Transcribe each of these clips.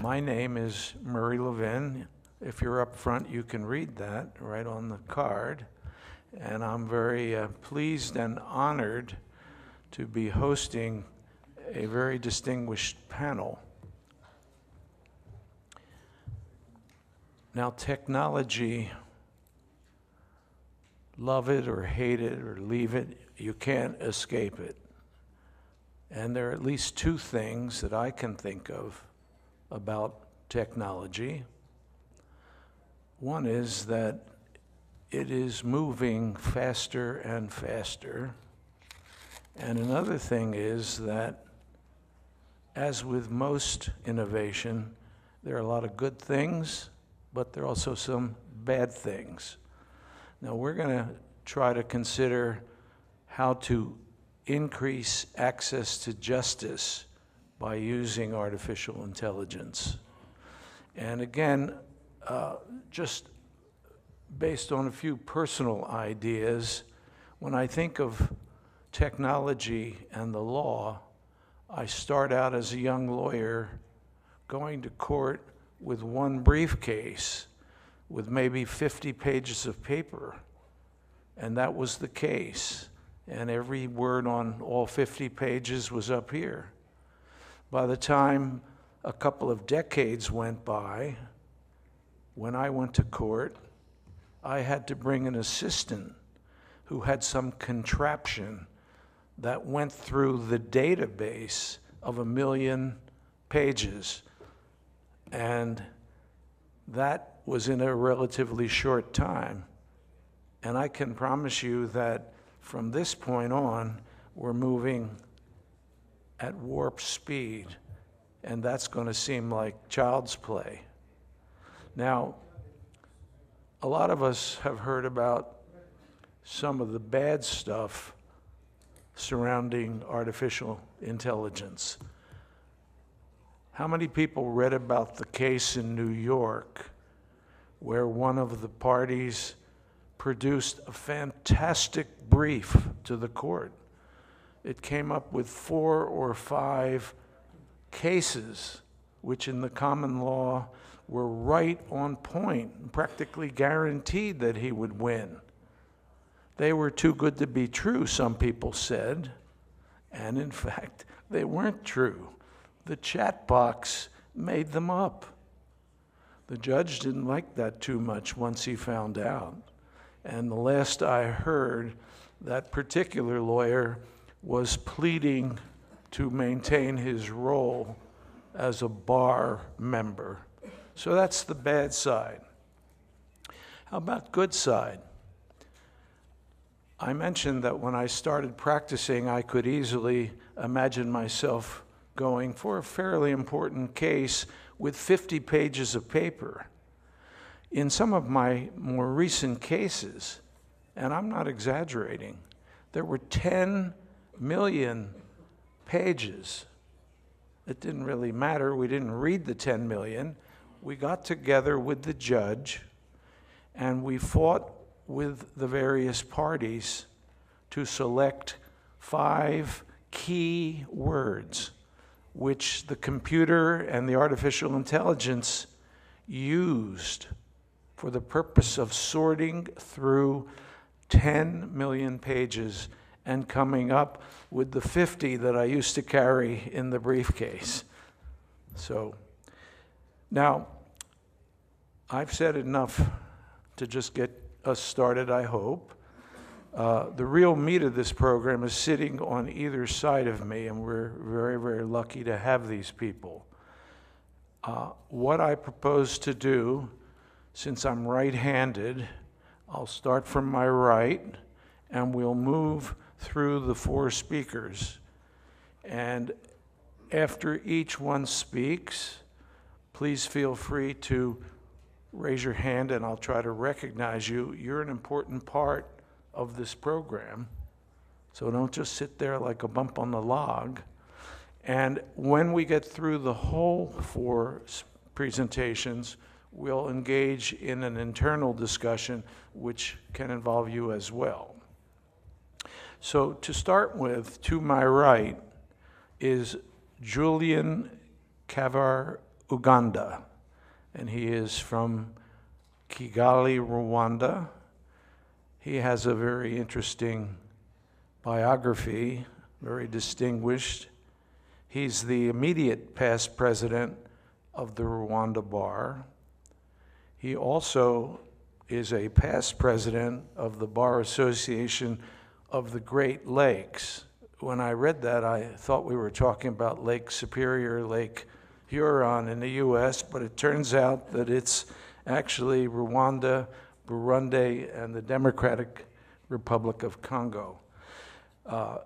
My name is Murray Levin. If you're up front, you can read that right on the card. And I'm very uh, pleased and honored to be hosting a very distinguished panel. Now, technology, love it or hate it or leave it, you can't escape it. And there are at least two things that I can think of about technology. One is that it is moving faster and faster. And another thing is that, as with most innovation, there are a lot of good things, but there are also some bad things. Now, we're going to try to consider how to increase access to justice by using artificial intelligence. And again, uh, just based on a few personal ideas, when I think of technology and the law, I start out as a young lawyer going to court with one briefcase with maybe 50 pages of paper. And that was the case. And every word on all 50 pages was up here. By the time a couple of decades went by, when I went to court, I had to bring an assistant who had some contraption that went through the database of a million pages. And that was in a relatively short time. And I can promise you that from this point on, we're moving at warp speed, and that's going to seem like child's play. Now, a lot of us have heard about some of the bad stuff surrounding artificial intelligence. How many people read about the case in New York where one of the parties produced a fantastic brief to the court? it came up with four or five cases, which in the common law were right on point, practically guaranteed that he would win. They were too good to be true, some people said. And in fact, they weren't true. The chatbot made them up. The judge didn't like that too much once he found out. And the last I heard, that particular lawyer was pleading to maintain his role as a bar member. So that's the bad side. How about good side? I mentioned that when I started practicing, I could easily imagine myself going for a fairly important case with 50 pages of paper. In some of my more recent cases, and I'm not exaggerating, there were 10 million pages. It didn't really matter. We didn't read the 10 million. We got together with the judge and we fought with the various parties to select five key words which the computer and the artificial intelligence used for the purpose of sorting through 10 million pages and coming up with the 50 that I used to carry in the briefcase. So now, I've said enough to just get us started, I hope. Uh, the real meat of this program is sitting on either side of me, and we're very, very lucky to have these people. Uh, what I propose to do, since I'm right handed, I'll start from my right, and we'll move through the four speakers. And after each one speaks, please feel free to raise your hand and I'll try to recognize you. You're an important part of this program. So don't just sit there like a bump on the log. And when we get through the whole four presentations, we'll engage in an internal discussion which can involve you as well. So, to start with, to my right is Julian Kavar Uganda, and he is from Kigali, Rwanda. He has a very interesting biography, very distinguished. He's the immediate past president of the Rwanda Bar. He also is a past president of the Bar Association of the Great Lakes. When I read that, I thought we were talking about Lake Superior, Lake Huron in the US, but it turns out that it's actually Rwanda, Burundi, and the Democratic Republic of Congo. Uh,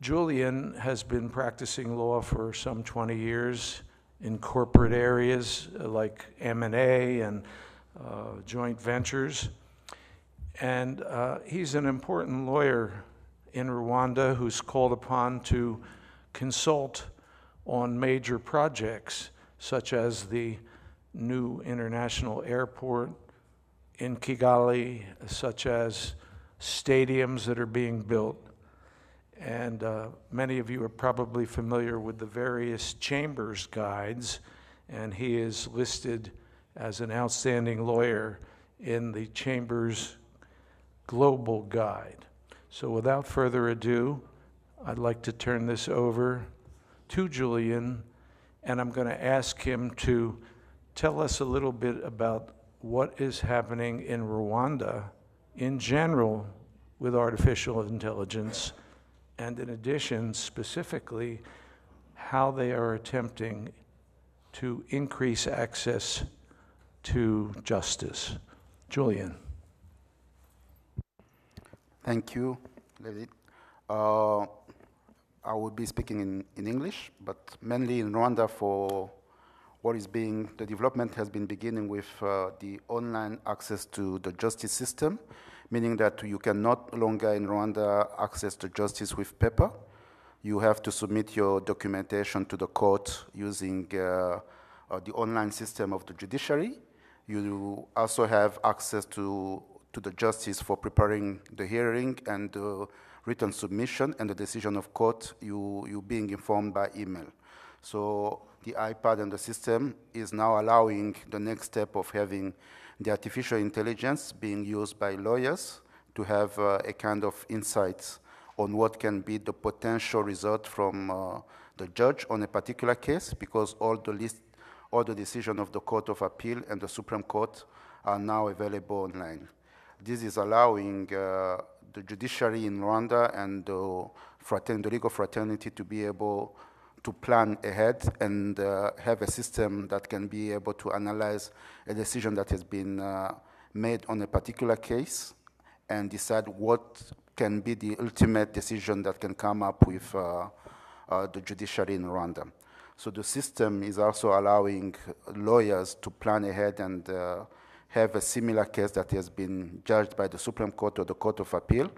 Julian has been practicing law for some 20 years in corporate areas like M&A and uh, joint ventures. And uh, he's an important lawyer in Rwanda who's called upon to consult on major projects such as the new international airport in Kigali, such as stadiums that are being built. And uh, many of you are probably familiar with the various chambers guides, and he is listed as an outstanding lawyer in the Chambers Global Guide. So, without further ado, I'd like to turn this over to Julian, and I'm going to ask him to tell us a little bit about what is happening in Rwanda in general with artificial intelligence, and in addition, specifically, how they are attempting to increase access to justice. Julian. Thank you, David. Uh, I will be speaking in, in English, but mainly in Rwanda for what is being, the development has been beginning with uh, the online access to the justice system, meaning that you cannot longer in Rwanda access to justice with paper. You have to submit your documentation to the court using uh, uh, the online system of the judiciary. You also have access to, to the justice for preparing the hearing and the written submission and the decision of court, you, you being informed by email. So the iPad and the system is now allowing the next step of having the artificial intelligence being used by lawyers to have uh, a kind of insights on what can be the potential result from uh, the judge on a particular case because all the list, all the decision of the Court of Appeal and the Supreme Court are now available online. This is allowing uh, the judiciary in Rwanda and the, fratern- the legal fraternity to be able to plan ahead and uh, have a system that can be able to analyze a decision that has been uh, made on a particular case and decide what can be the ultimate decision that can come up with uh, uh the judiciary in Rwanda. So the system is also allowing lawyers to plan ahead and uh, have a similar case that has been judged by the Supreme Court or the Court of Appeal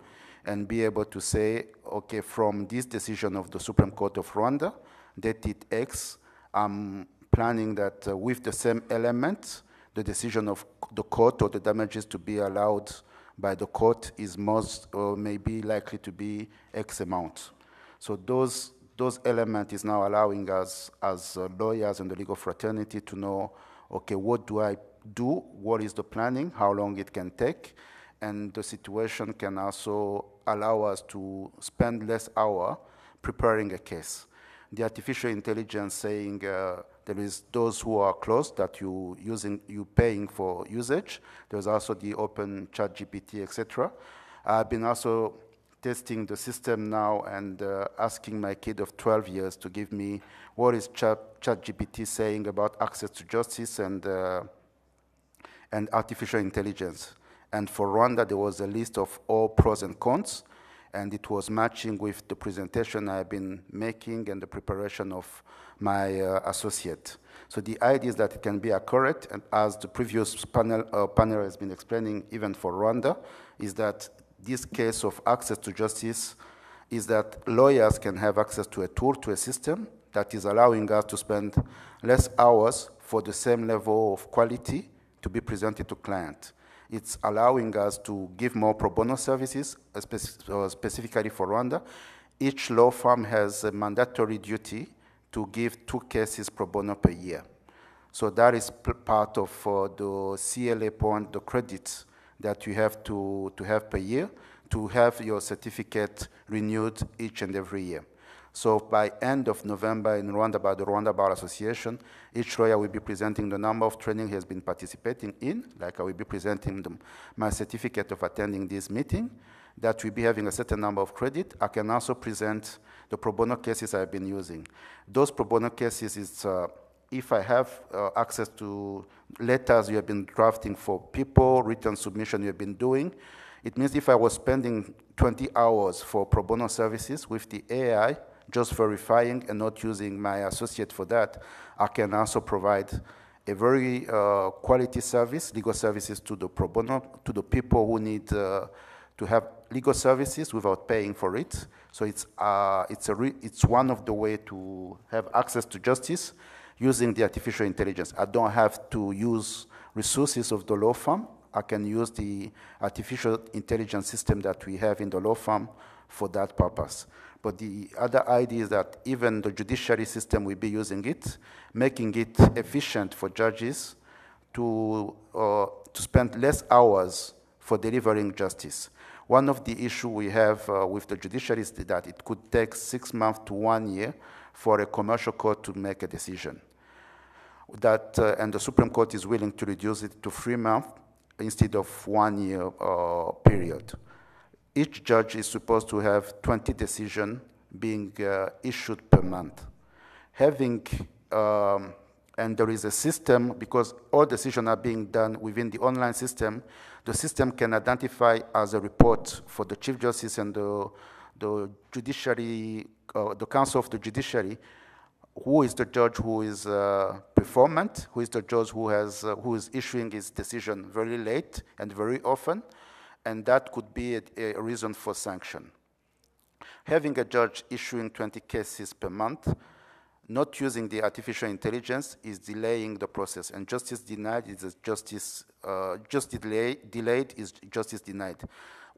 and be able to say, okay, from this decision of the Supreme Court of Rwanda, dated X, I'm planning that uh, with the same element, the decision of the court or the damages to be allowed by the court is most or maybe likely to be X amount. So those those elements is now allowing us as uh, lawyers and the legal fraternity to know, okay, what do I do? What is the planning? How long it can take? And the situation can also allow us to spend less hour preparing a case the artificial intelligence saying uh, there is those who are closed that you using you paying for usage. There's also the open ChatGPT, etc. I've been also testing the system now and uh, asking my kid of 12 years to give me what is chat, ChatGPT saying about access to justice and, uh, and artificial intelligence. And for Rwanda, there was a list of all pros and cons and it was matching with the presentation I've been making and the preparation of my uh, associate. So the idea is that it can be accurate, and as the previous panel, uh, panel has been explaining, even for Rwanda, is that this case of access to justice is that lawyers can have access to a tool, to a system that is allowing us to spend less hours for the same level of quality to be presented to client. It's allowing us to give more pro bono services, uh, uh, specifically for Rwanda. Each law firm has a mandatory duty to give two cases pro bono per year. So that is part of uh, the CLA point, the credits that you have to, to have per year to have your certificate renewed each and every year. So by end of November in Rwanda, by the Rwanda Bar Association, each lawyer will be presenting the number of training he has been participating in, like I will be presenting my certificate of attending this meeting, that will be having a certain number of credit. I can also present the pro bono cases I've been using. Those pro bono cases is uh, if I have uh, access to letters you have been drafting for people, written submission you have been doing, it means if I was spending 20 hours for pro bono services with the AI, just verifying and not using my associate for that, I can also provide a very uh, quality service, legal services to the pro bono, to the people who need uh, to have legal services without paying for it. So it's, uh, it's, a it's one of the way to have access to justice using the artificial intelligence. I don't have to use resources of the law firm. I can use the artificial intelligence system that we have in the law firm for that purpose. But the other idea is that even the judiciary system will be using it, making it efficient for judges to, uh, to spend less hours for delivering justice. One of the issues we have uh, with the judiciary is that it could take six months to one year for a commercial court to make a decision. That, uh, and the Supreme Court is willing to reduce it to three months instead of one year uh, period. Each judge is supposed to have 20 decisions being uh, issued per month. Having, um, and there is a system, because all decisions are being done within the online system, the system can identify as a report for the Chief Justice and the, the judiciary, uh, the Council of the Judiciary, who is the judge who is uh, performant, who is the judge who, has, uh, who is issuing his decision very late and very often, and that could be a, a reason for sanction. Having a judge issuing 20 cases per month, not using the artificial intelligence is delaying the process, and justice denied is justice, uh, just delay, delayed is justice denied.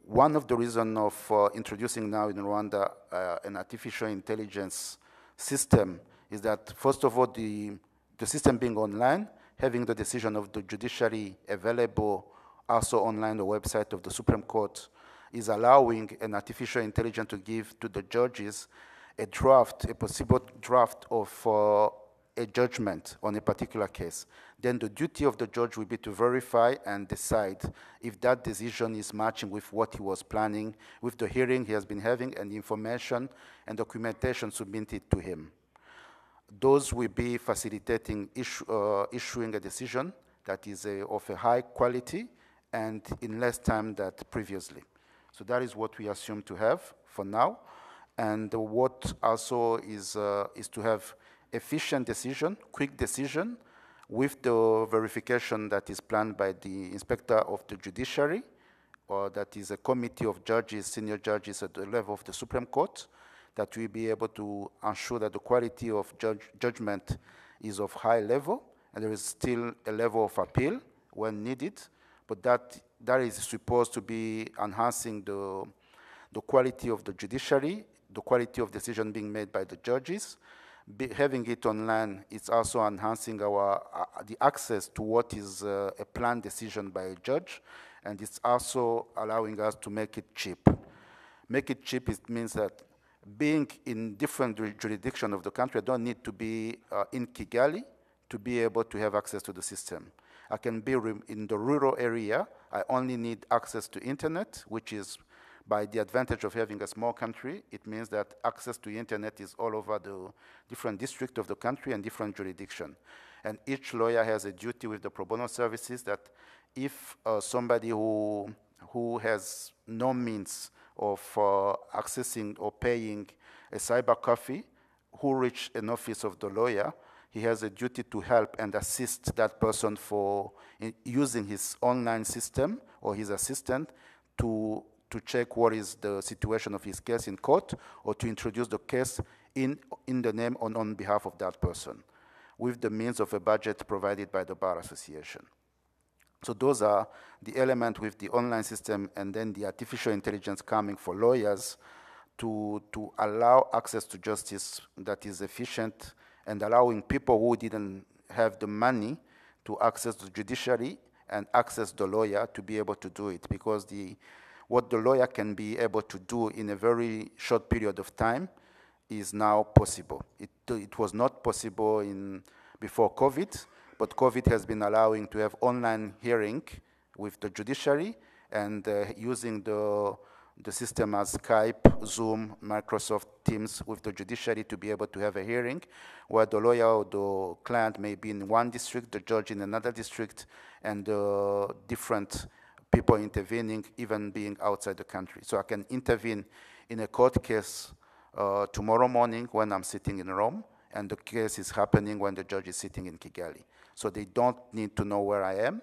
One of the reasons of uh, introducing now in Rwanda uh, an artificial intelligence system is that, first of all, the, the system being online, having the decision of the judiciary available also online, the website of the Supreme Court, is allowing an artificial intelligence to give to the judges a draft, a possible draft of uh, a judgment on a particular case. Then the duty of the judge will be to verify and decide if that decision is matching with what he was planning, with the hearing he has been having, and information and documentation submitted to him those will be facilitating issue, uh, issuing a decision that is a, of a high quality and in less time than previously. So that is what we assume to have for now. And what also is, uh, is to have efficient decision, quick decision, with the verification that is planned by the inspector of the judiciary, or that is a committee of judges, senior judges at the level of the Supreme Court, that we be able to ensure that the quality of judge, judgment is of high level, and there is still a level of appeal when needed, but that, that is supposed to be enhancing the, the quality of the judiciary, the quality of decision being made by the judges. Be, having it online is also enhancing our uh, the access to what is uh, a planned decision by a judge, and it's also allowing us to make it cheap. Make it cheap it means that being in different jurisdiction of the country, I don't need to be uh, in Kigali to be able to have access to the system. I can be in the rural area. I only need access to internet, which is by the advantage of having a small country, it means that access to internet is all over the different district of the country and different jurisdiction. And each lawyer has a duty with the pro bono services that if uh, somebody who, who has no means of uh, accessing or paying a cyber coffee who reach an office of the lawyer, he has a duty to help and assist that person for using his online system or his assistant to, to check what is the situation of his case in court or to introduce the case in, in the name on, on behalf of that person. with the means of a budget provided by the Bar Association. So those are the element with the online system and then the artificial intelligence coming for lawyers to, to allow access to justice that is efficient and allowing people who didn't have the money to access the judiciary and access the lawyer to be able to do it because the, what the lawyer can be able to do in a very short period of time is now possible. It, it was not possible in, before COVID, but COVID has been allowing to have online hearing with the judiciary and uh, using the, the system as Skype, Zoom, Microsoft Teams with the judiciary to be able to have a hearing where the lawyer or the client may be in one district, the judge in another district, and uh, different people intervening, even being outside the country. So I can intervene in a court case uh, tomorrow morning when I'm sitting in Rome, and the case is happening when the judge is sitting in Kigali. So they don't need to know where I am,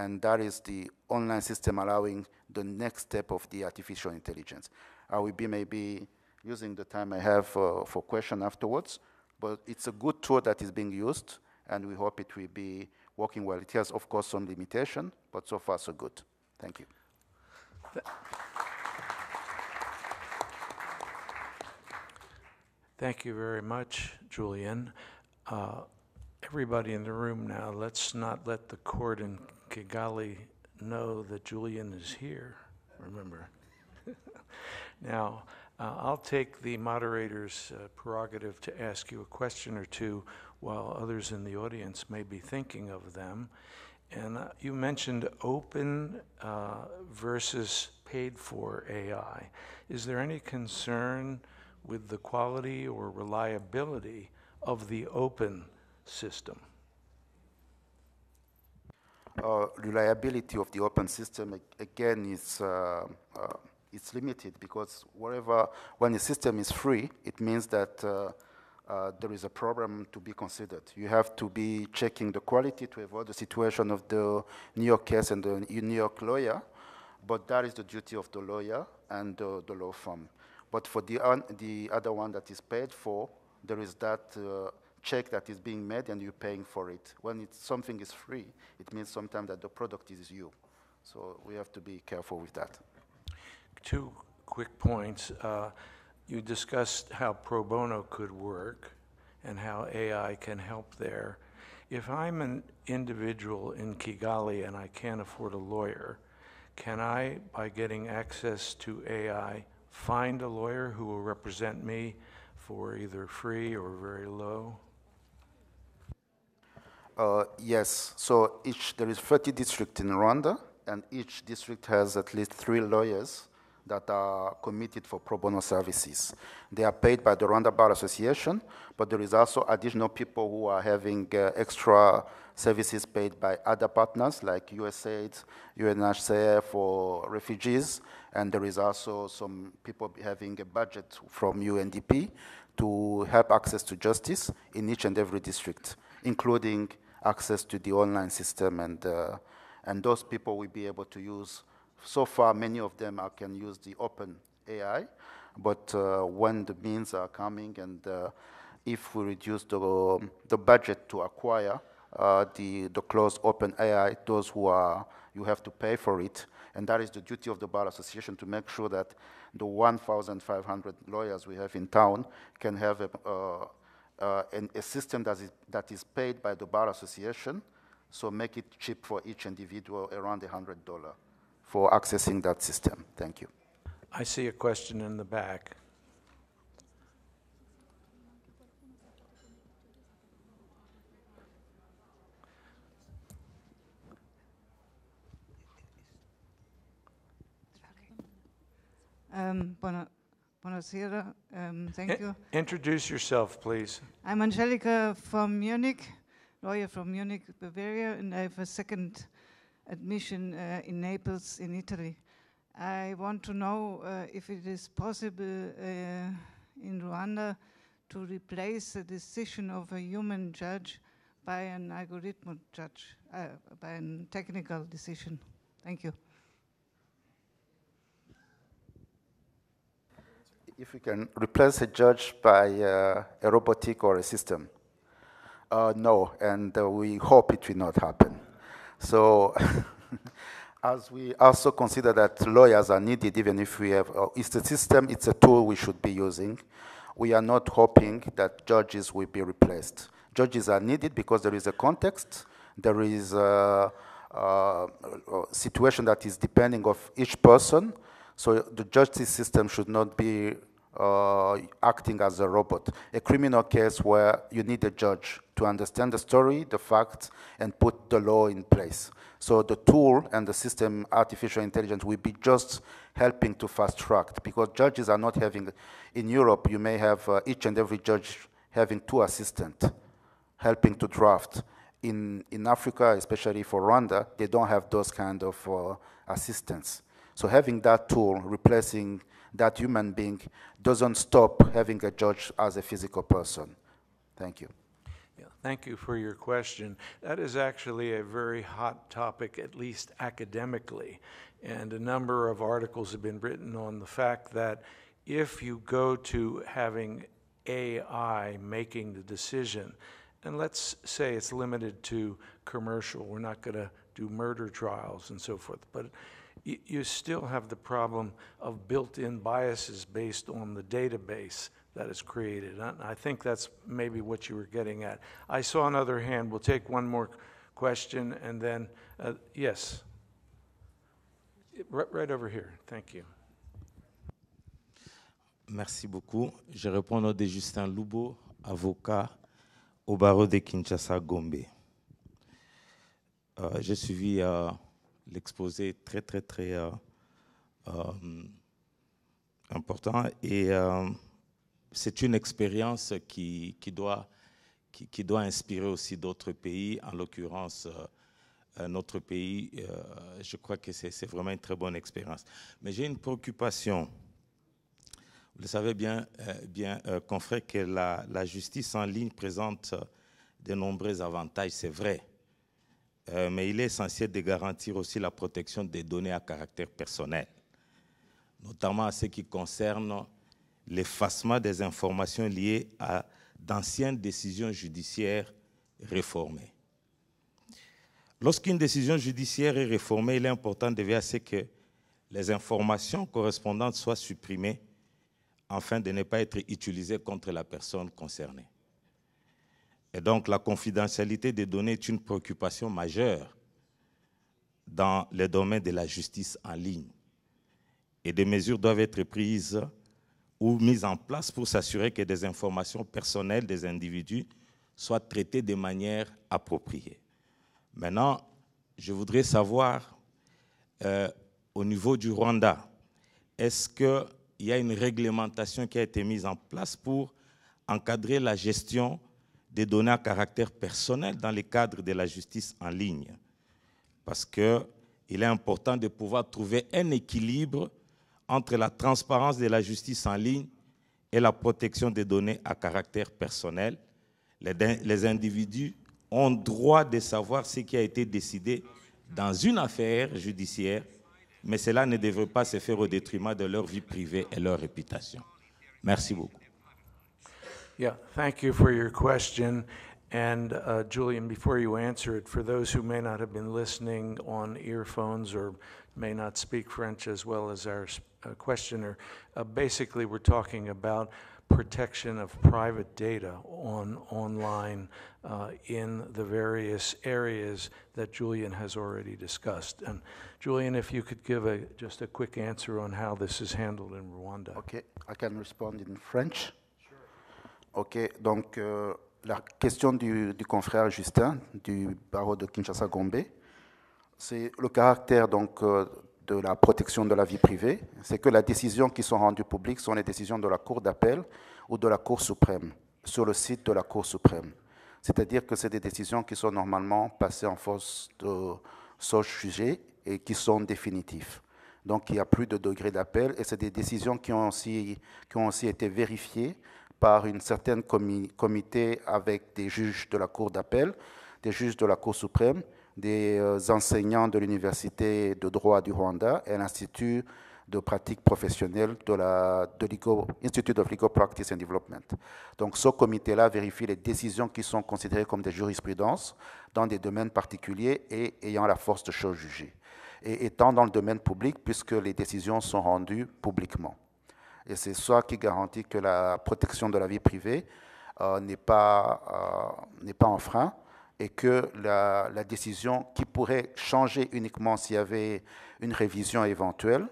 and that is the online system allowing the next step of the artificial intelligence. I will be maybe using the time I have uh, for question afterwards, but it's a good tool that is being used, and we hope it will be working well. It has, of course, some limitation, but so far so good. Thank you. Thank you very much, Julian. Uh, everybody in the room now, let's not let the court in Kigali know that Julian is here, remember. now, uh, I'll take the moderator's uh, prerogative to ask you a question or two while others in the audience may be thinking of them. And uh, you mentioned open uh, versus paid for AI. Is there any concern with the quality or reliability of the open system? Uh, reliability of the open system again is uh, uh, it's limited because wherever when a system is free, it means that uh, uh, there is a problem to be considered. You have to be checking the quality to avoid the situation of the New York case and the New York lawyer, but that is the duty of the lawyer and the law firm. But for the, the other one that is paid for, there is that uh, check that is being made and you're paying for it. When something is free, it means sometimes that the product is you. So we have to be careful with that. Two quick points. Uh, you discussed how pro bono could work and how AI can help there. If I'm an individual in Kigali and I can't afford a lawyer, can I, by getting access to AI, find a lawyer who will represent me for either free or very low? Uh, yes. So each there is 30 districts in Rwanda, and each district has at least three lawyers that are committed for pro bono services. They are paid by the Rwanda Bar Association, but there is also additional people who are having uh, extra services paid by other partners like USAID, UNHCR for refugees, and there is also some people having a budget from UNDP to help access to justice in each and every district, including access to the online system, and, uh, and those people will be able to use so far, many of them are, can use the open AI, but uh, when the means are coming and uh, if we reduce the, the budget to acquire uh, the, the closed open AI, those who are, you have to pay for it. And that is the duty of the Bar Association to make sure that the 1,500 lawyers we have in town can have a, uh, an, a system that is, that is paid by the Bar Association, so make it cheap for each individual, around $100 for accessing that system. Thank you. I see a question in the back. Um, buonasera. Um, thank you. Introduce yourself, please. I'm Angelica from Munich, lawyer from Munich, Bavaria, and I have a second admission uh, in Naples, in Italy. I want to know uh, if it is possible uh, in Rwanda to replace the decision of a human judge by an algorithm judge, uh, by a technical decision. Thank you. If we can replace a judge by uh, a robotic or a system. Uh, no, and uh, we hope it will not happen. So, as we also consider that lawyers are needed, even if we have, uh, it's a system, it's a tool we should be using. We are not hoping that judges will be replaced. Judges are needed because there is a context, there is a, a, a situation that is depending of each person. So the justice system should not be uh, acting as a robot. A criminal case where you need a judge to understand the story, the facts, and put the law in place. So the tool and the system, artificial intelligence, will be just helping to fast track because judges are not having, in Europe, you may have uh, each and every judge having two assistants helping to draft. In, in Africa, especially for Rwanda, they don't have those kind of uh, assistants. So having that tool replacing that human being doesn't stop having a judge as a physical person. Thank you. Thank you for your question. That is actually a very hot topic, at least academically. And a number of articles have been written on the fact that if you go to having AI making the decision, and let's say it's limited to commercial, we're not going to do murder trials and so forth, but you, still have the problem of built-in biases based on the database that is created. And I think that's maybe what you were getting at. I saw another hand. We'll take one more question and then, uh, yes. Right, right over here. Thank you. Merci beaucoup. Je réponds au nom de Justin Loubo, avocat au barreau de Kinshasa-Gombe. Euh, J'ai suivi euh, l'exposé très, très, très euh, euh, important et euh, c'est une expérience qui, qui, doit, qui, qui, doit inspirer aussi d'autres pays, en l'occurrence notre pays. je crois que c'est vraiment une très bonne expérience. Mais j'ai une préoccupation. Vous le savez bien, bien confrère, que la, la, justice en ligne présente de nombreux avantages, c'est vrai. Euh, mais il est essentiel de garantir aussi la protection des données à caractère personnel, notamment à ce qui concerne l'effacement des informations liées à d'anciennes décisions judiciaires réformées. Lorsqu'une décision judiciaire est réformée, il est important de veiller à ce que les informations correspondantes soient supprimées afin de ne pas être utilisées contre la personne concernée. Et donc la confidentialité des données est une préoccupation majeure dans le domaine de la justice en ligne. Et des mesures doivent être prises ou mises en place pour s'assurer que des informations personnelles des individus soient traitées de manière appropriée. Maintenant, je voudrais savoir, euh, au niveau du Rwanda, est-ce qu'il y a une réglementation qui a été mise en place pour encadrer la gestion des données à caractère personnel dans le cadre de la justice en ligne. Parce qu'il est important de pouvoir trouver un équilibre entre la transparence de la justice en ligne et la protection des données à caractère personnel. Les, individus ont droit de savoir ce qui a été décidé dans une affaire judiciaire, mais cela ne devrait pas se faire au détriment de leur vie privée et leur réputation. Merci beaucoup. Yeah, thank you for your question. And uh, Julian, before you answer it, for those who may not have been listening on earphones or may not speak French as well as our uh, questioner, uh, basically we're talking about protection of private data on online uh, in the various areas that Julian has already discussed. And Julian, if you could give a, just a quick answer on how this is handled in Rwanda. Okay, I can respond in French. Ok, donc euh, la question du, confrère Justin du barreau de Kinshasa-Gombe, c'est le caractère donc euh, de la protection de la vie privée. C'est que les décisions qui sont rendues publiques sont les décisions de la Cour d'appel ou de la Cour suprême, sur le site de la Cour suprême. C'est-à-dire que c'est des décisions qui sont normalement passées en force de sauce jugée et qui sont définitives. Donc il n'y a plus de degré d'appel et c'est des décisions qui ont, aussi, qui ont aussi été vérifiées par une certaine comité avec des juges de la Cour d'appel, des juges de la Cour suprême, des euh, enseignants de l'Université de droit du Rwanda et l'Institut de pratique professionnelle de la de of Legal Practice and Development. Donc ce comité-là vérifie les décisions qui sont considérées comme des jurisprudences dans des domaines particuliers et ayant la force de chose jugée, et étant dans le domaine public puisque les décisions sont rendues publiquement. Et c'est ça qui garantit que la protection de la vie privée euh, n'est pas, euh, pas un frein et que la, décision qui pourrait changer uniquement s'il y avait une révision éventuelle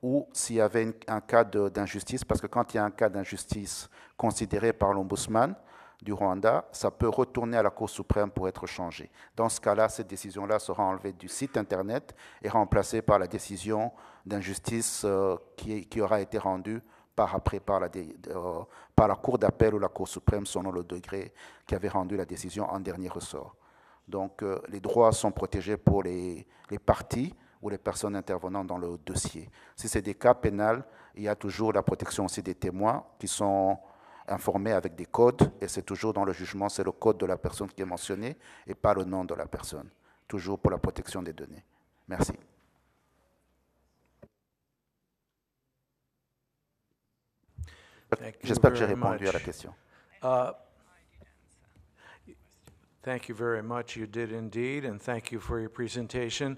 ou s'il y avait un cas d'injustice, parce que quand il y a un cas d'injustice considéré par l'ombudsman du Rwanda, ça peut retourner à la Cour suprême pour être changé. Dans ce cas-là, cette décision-là sera enlevée du site Internet et remplacée par la décision d'injustice euh, qui, qui aura été rendue par après par la, euh, par la Cour d'appel ou la Cour suprême selon le degré qui avait rendu la décision en dernier ressort. Donc euh, les droits sont protégés pour les, les parties ou les personnes intervenant dans le dossier. Si c'est des cas pénals, il y a toujours la protection aussi des témoins qui sont informés avec des codes et c'est toujours dans le jugement, c'est le code de la personne qui est mentionné et pas le nom de la personne. Toujours pour la protection des données. Merci. J'espère que j'ai répondu à la much. question. Uh, Thank you very much. You did indeed, and thank you for your presentation.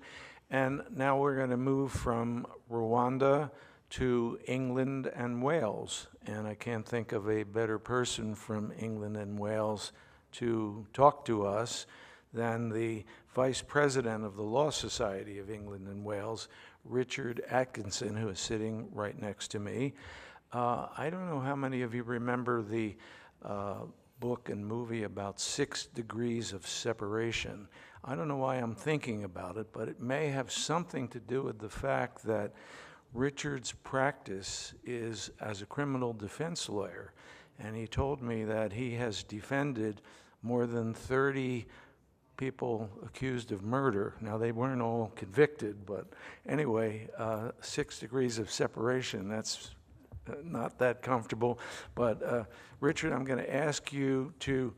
And now we're going to move from Rwanda to England and Wales. And I can't think of a better person from England and Wales to talk to us than the Vice President of the Law Society of England and Wales, Richard Atkinson, who is sitting right next to me. Uh, I don't know how many of you remember the uh, book and movie about six degrees of separation. I don't know why I'm thinking about it, but it may have something to do with the fact that Richard's practice is as a criminal defense lawyer. And he told me that he has defended more than 30 people accused of murder. Now, they weren't all convicted, but anyway, uh, six degrees of separation, that's not that comfortable. But uh, Richard, I'm going to ask you to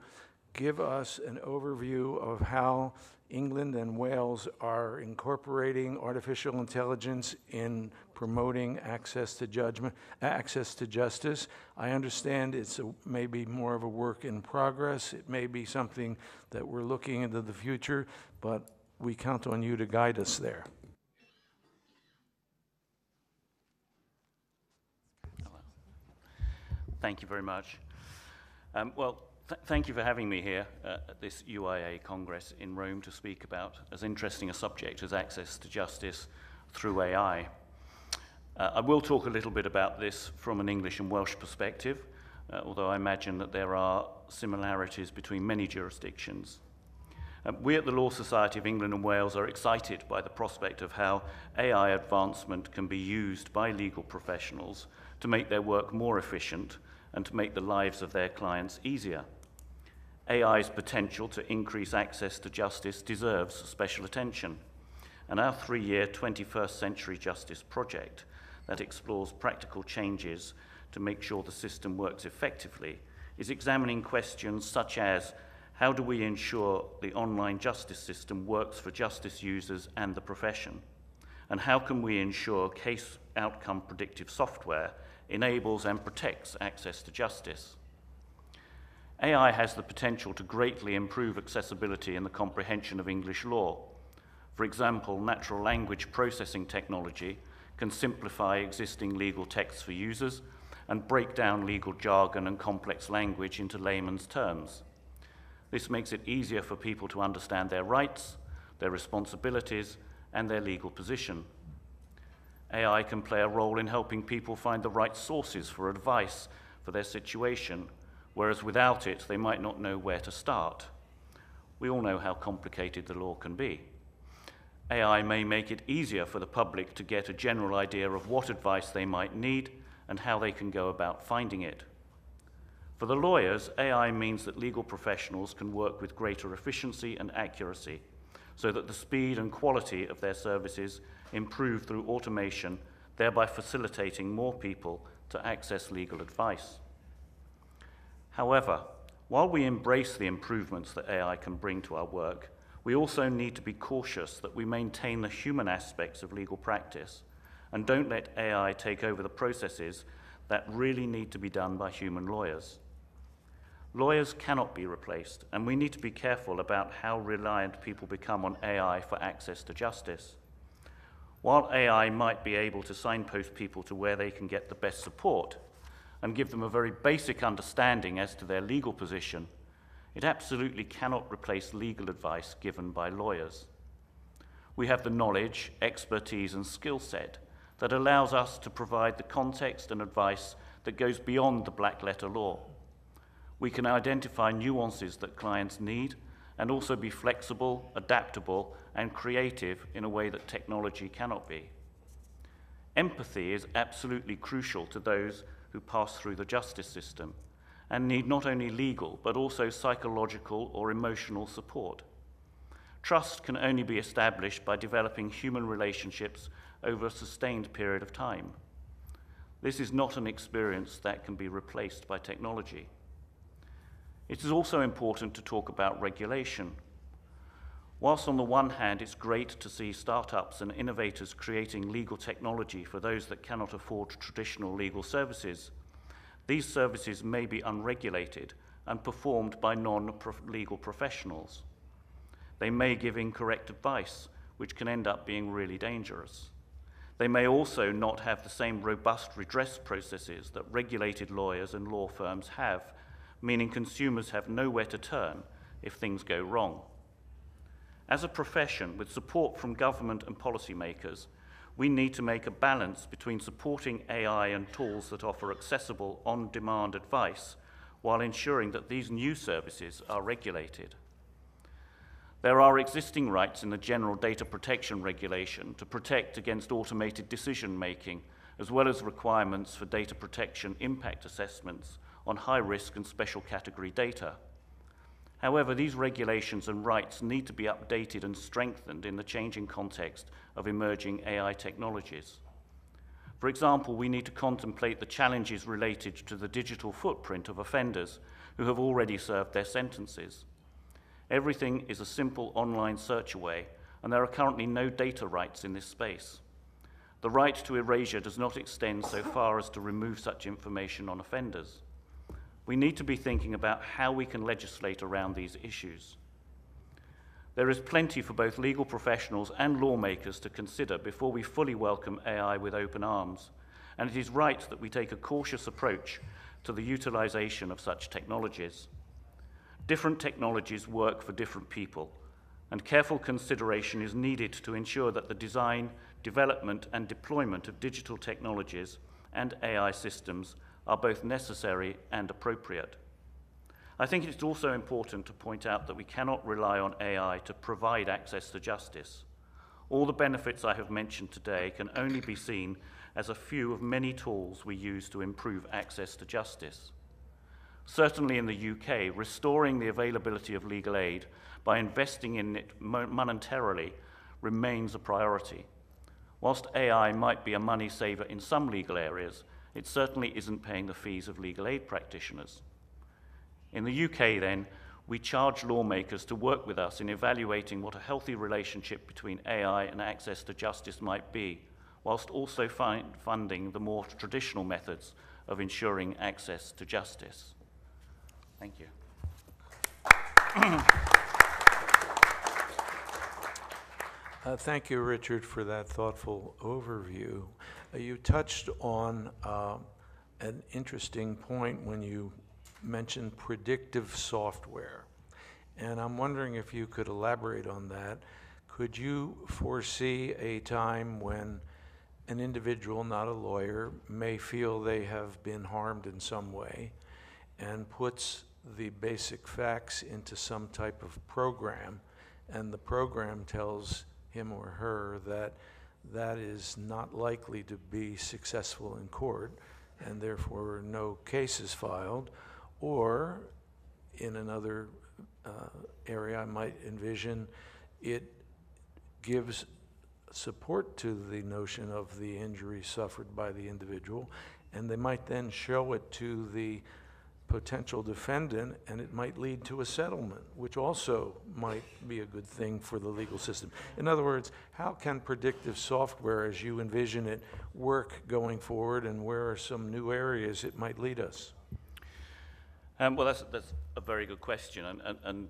give us an overview of how England and Wales are incorporating artificial intelligence in promoting access to judgment, access to justice. I understand it's a, maybe more of a work in progress. It may be something that we're looking into the future, but we count on you to guide us there. Thank you very much. Um, well, th- thank you for having me here uh, at this UIA Congress in Rome to speak about as interesting a subject as access to justice through AI. Uh, I will talk a little bit about this from an English and Welsh perspective, uh, although I imagine that there are similarities between many jurisdictions. Um, we at the Law Society of England and Wales are excited by the prospect of how AI advancement can be used by legal professionals to make their work more efficient and to make the lives of their clients easier. AI's potential to increase access to justice deserves special attention. And our three year 21st Century Justice project that explores practical changes to make sure the system works effectively is examining questions such as how do we ensure the online justice system works for justice users and the profession? And how can we ensure case outcome predictive software enables and protects access to justice? AI has the potential to greatly improve accessibility and the comprehension of English law. For example, natural language processing technology can simplify existing legal texts for users and break down legal jargon and complex language into layman's terms. This makes it easier for people to understand their rights, their responsibilities, and their legal position. AI can play a role in helping people find the right sources for advice for their situation, whereas without it, they might not know where to start. We all know how complicated the law can be. AI may make it easier for the public to get a general idea of what advice they might need and how they can go about finding it. For the lawyers, AI means that legal professionals can work with greater efficiency and accuracy so that the speed and quality of their services improve through automation, thereby facilitating more people to access legal advice. However, while we embrace the improvements that AI can bring to our work, we also need to be cautious that we maintain the human aspects of legal practice and don't let AI take over the processes that really need to be done by human lawyers. Lawyers cannot be replaced, and we need to be careful about how reliant people become on AI for access to justice. While AI might be able to signpost people to where they can get the best support and give them a very basic understanding as to their legal position, it absolutely cannot replace legal advice given by lawyers. We have the knowledge, expertise, and skill set that allows us to provide the context and advice that goes beyond the black letter law. We can identify nuances that clients need and also be flexible, adaptable, and creative in a way that technology cannot be. Empathy is absolutely crucial to those who pass through the justice system and need not only legal but also psychological or emotional support. Trust can only be established by developing human relationships over a sustained period of time. This is not an experience that can be replaced by technology. It is also important to talk about regulation. Whilst on the one hand it's great to see startups and innovators creating legal technology for those that cannot afford traditional legal services, these services may be unregulated and performed by non-legal professionals. They may give incorrect advice, which can end up being really dangerous. They may also not have the same robust redress processes that regulated lawyers and law firms have, meaning consumers have nowhere to turn if things go wrong. As a profession, with support from government and policymakers, we need to make a balance between supporting AI and tools that offer accessible, on demand advice while ensuring that these new services are regulated. There are existing rights in the General Data Protection Regulation to protect against automated decision making, as well as requirements for data protection impact assessments on high risk and special category data. However, these regulations and rights need to be updated and strengthened in the changing context of emerging AI technologies. For example, we need to contemplate the challenges related to the digital footprint of offenders who have already served their sentences. Everything is a simple online search away, and there are currently no data rights in this space. The right to erasure does not extend so far as to remove such information on offenders. We need to be thinking about how we can legislate around these issues. There is plenty for both legal professionals and lawmakers to consider before we fully welcome AI with open arms, and it is right that we take a cautious approach to the utilization of such technologies. Different technologies work for different people, and careful consideration is needed to ensure that the design, development, and deployment of digital technologies and AI systems are both necessary and appropriate. I think it's also important to point out that we cannot rely on AI to provide access to justice. All the benefits I have mentioned today can only be seen as a few of many tools we use to improve access to justice. Certainly in the UK, restoring the availability of legal aid by investing in it monetarily remains a priority. Whilst AI might be a money saver in some legal areas, it certainly isn't paying the fees of legal aid practitioners. In the UK, then, we charge lawmakers to work with us in evaluating what a healthy relationship between AI and access to justice might be, whilst also funding the more traditional methods of ensuring access to justice. Thank you. Uh, thank you, Richard, for that thoughtful overview. You touched on uh, an interesting point when you mentioned predictive software. And I'm wondering if you could elaborate on that. Could you foresee a time when an individual, not a lawyer, may feel they have been harmed in some way and puts the basic facts into some type of program, and the program tells him or her that that is not likely to be successful in court, and therefore no cases filed, or in another uh, area I might envision, it gives support to the notion of the injury suffered by the individual, and they might then show it to the potential defendant, and it might lead to a settlement, which also might be a good thing for the legal system. In other words, how can predictive software, as you envision it, work going forward, and where are some new areas it might lead us? Um, well, that's, that's a very good question, and, and, and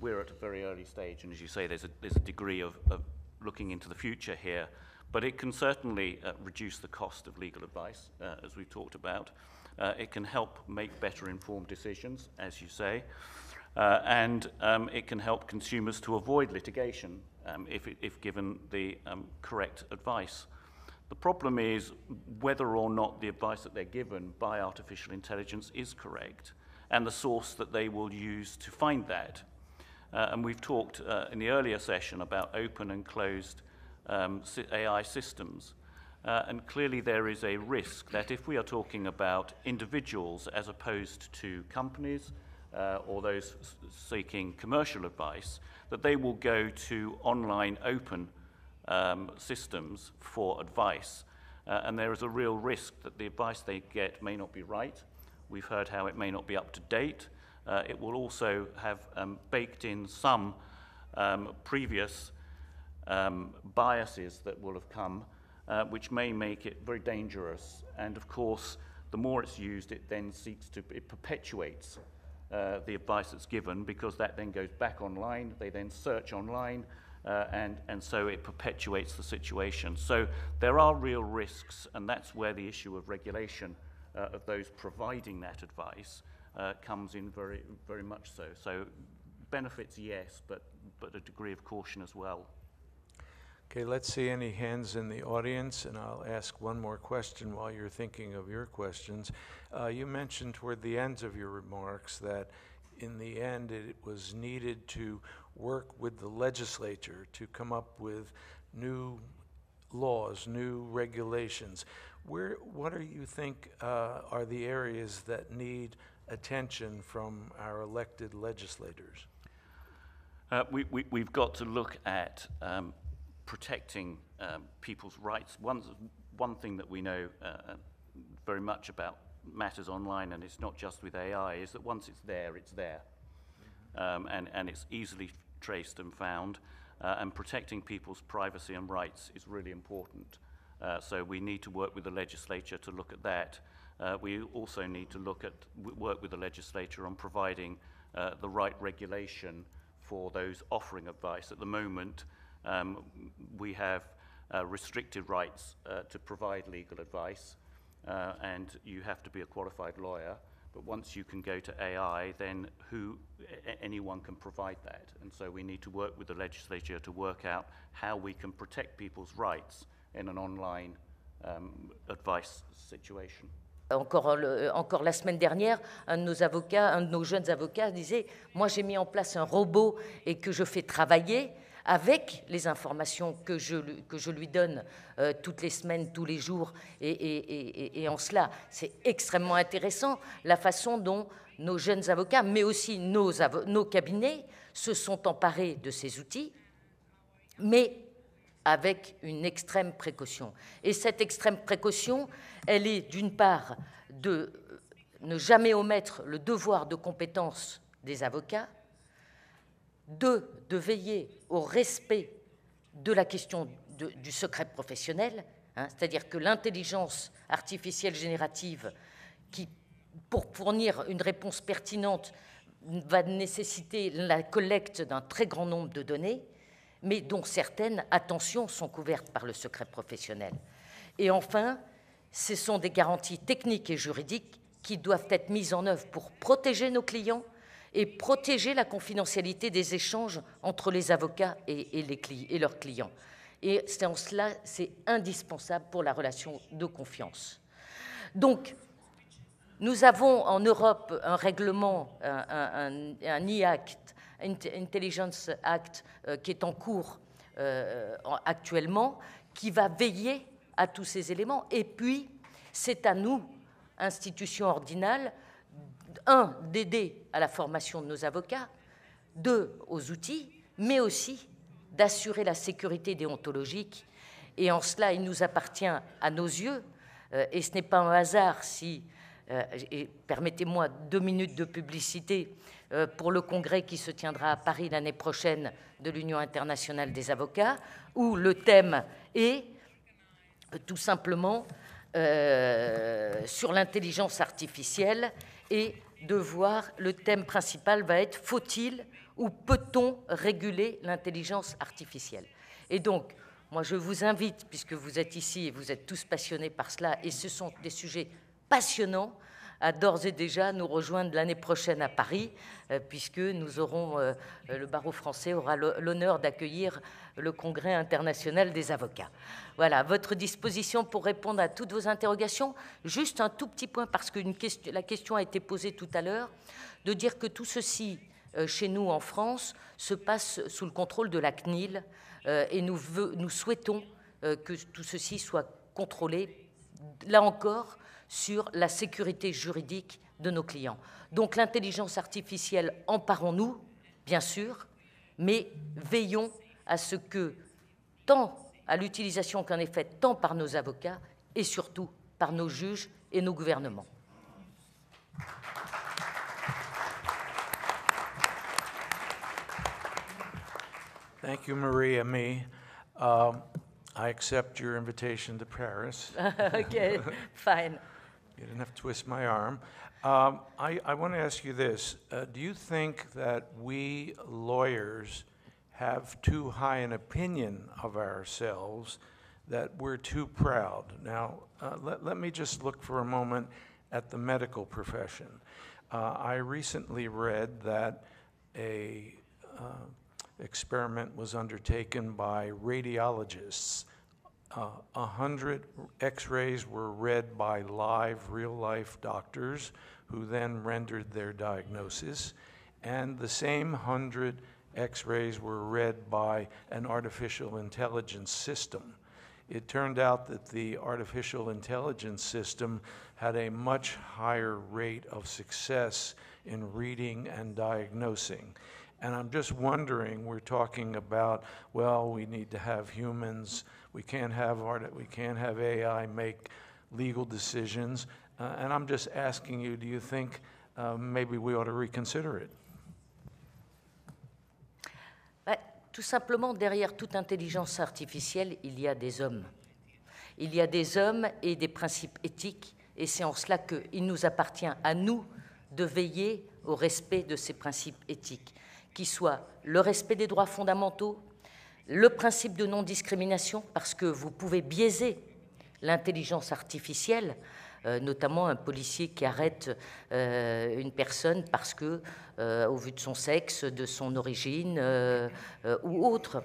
we're at a very early stage, and as you say, there's a, there's a degree of, of looking into the future here, but it can certainly uh, reduce the cost of legal advice, uh, as we've talked about. Uh, it can help make better informed decisions, as you say, uh, and um, it can help consumers to avoid litigation um, if, if given the um, correct advice. The problem is whether or not the advice that they're given by artificial intelligence is correct and the source that they will use to find that. Uh, and we've talked uh, in the earlier session about open and closed um, AI systems. Uh, and clearly there is a risk that if we are talking about individuals as opposed to companies uh, or those seeking commercial advice, that they will go to online open um, systems for advice. Uh, and there is a real risk that the advice they get may not be right. We've heard how it may not be up to date. Uh, it will also have um, baked in some um, previous um, biases that will have come uh, which may make it very dangerous. And of course, the more it's used, it then seeks to, it perpetuates uh, the advice that's given because that then goes back online, they then search online, uh, and, and so it perpetuates the situation. So there are real risks, and that's where the issue of regulation uh, of those providing that advice uh, comes in very, very much so. So benefits, yes, but, but a degree of caution as well. Okay, let's see any hands in the audience, and I'll ask one more question while you're thinking of your questions. Uh, you mentioned toward the end of your remarks that in the end it was needed to work with the legislature to come up with new laws, new regulations. Where, what do you think uh, are the areas that need attention from our elected legislators? Uh, we, we, we've got to look at um, protecting um, people's rights. One, one thing that we know uh, very much about matters online, and it's not just with AI, is that once it's there, it's there. Um, and, and it's easily traced and found. Uh, and protecting people's privacy and rights is really important. Uh, so we need to work with the legislature to look at that. Uh, we also need to look at work with the legislature on providing uh, the right regulation for those offering advice. At the moment, um, we have uh, restricted rights uh, to provide legal advice, uh, and you have to be a qualified lawyer. But once you can go to AI, then who anyone can provide that. And so we need to work with the legislature to work out how we can protect people's rights in an online um, advice situation. Encore, le, encore, la semaine dernière, un de nos avocats, un de nos jeunes avocats disait Moi, j'ai mis en place un robot et que je fais travailler avec les informations que je, lui donne euh, toutes les semaines, tous les jours. Et en cela, c'est extrêmement intéressant la façon dont nos jeunes avocats, mais aussi nos, nos cabinets, se sont emparés de ces outils, mais avec une extrême précaution. Et cette extrême précaution, elle est d'une part de ne jamais omettre le devoir de compétence des avocats, deux, de veiller au respect de la question du secret professionnel, hein, c'est-à-dire que l'intelligence artificielle générative, qui, pour fournir une réponse pertinente, va nécessiter la collecte d'un très grand nombre de données, mais dont certaines, attention, sont couvertes par le secret professionnel. Et enfin, ce sont des garanties techniques et juridiques qui doivent être mises en œuvre pour protéger nos clients et protéger la confidentialité des échanges entre les avocats et, les leurs clients. Et c'est en cela, c'est indispensable pour la relation de confiance. Donc, nous avons en Europe un règlement, un, e-act, Intelligence Act, euh, qui est en cours euh, actuellement, qui va veiller à tous ces éléments. Et puis, c'est à nous, institutions ordinales, un, d'aider à la formation de nos avocats, deux, aux outils, mais aussi d'assurer la sécurité déontologique. Et en cela, il nous appartient à nos yeux, euh, et ce n'est pas un hasard si euh, et permettez-moi deux minutes de publicité euh, pour le congrès qui se tiendra à Paris l'année prochaine de l'Union internationale des avocats, où le thème est tout simplement sur l'intelligence artificielle et de voir le thème principal va être faut-il ou peut-on réguler l'intelligence artificielle? Et donc, moi je vous invite, puisque vous êtes ici et vous êtes tous passionnés par cela, et ce sont des sujets passionnants, à d'ores et déjà nous rejoindre l'année prochaine à Paris, euh, puisque nous aurons, euh, le barreau français aura l'honneur d'accueillir le Congrès international des avocats. Voilà, votre disposition pour répondre à toutes vos interrogations. Juste un tout petit point, parce que la question a été posée tout à l'heure, de dire que tout ceci, euh, chez nous en France, se passe sous le contrôle de la CNIL, et nous, nous souhaitons que tout ceci soit contrôlé, là encore, sur la sécurité juridique de nos clients. Donc l'intelligence artificielle, emparons-nous, bien sûr, mais veillons à ce que, tant à l'utilisation qu'en est faite tant par nos avocats et surtout par nos juges et nos gouvernements. Thank you, Maria. Me, um, I accept your invitation to Paris. okay, fine. You didn't have to twist my arm. Um, I, I want to ask you this. Uh, do you think that we lawyers have too high an opinion of ourselves, that we're too proud? Now, uh, let, let me just look for a moment at the medical profession. Uh, I recently read that a uh, experiment was undertaken by radiologists a uh, hundred x-rays were read by live, real-life doctors who then rendered their diagnosis, and the same hundred x-rays were read by an artificial intelligence system. It turned out that the artificial intelligence system had a much higher rate of success in reading and diagnosing. And I'm just wondering, we're talking about, well, we need to have humans we can't have art, we can't have AI make legal decisions. Uh, and I'm just asking you, do you think uh, maybe we ought to reconsider it? Bah, tout simplement, derrière toute intelligence artificielle, il y a des hommes. Il y a des hommes et des principes éthiques, et c'est en cela qu'il nous appartient à nous de veiller au respect de ces principes éthiques, qui soient le respect des droits fondamentaux, le principe de non-discrimination, parce que vous pouvez biaiser l'intelligence artificielle, euh, notamment un policier qui arrête euh, une personne parce que, euh, au vu de son sexe, de son origine ou autre.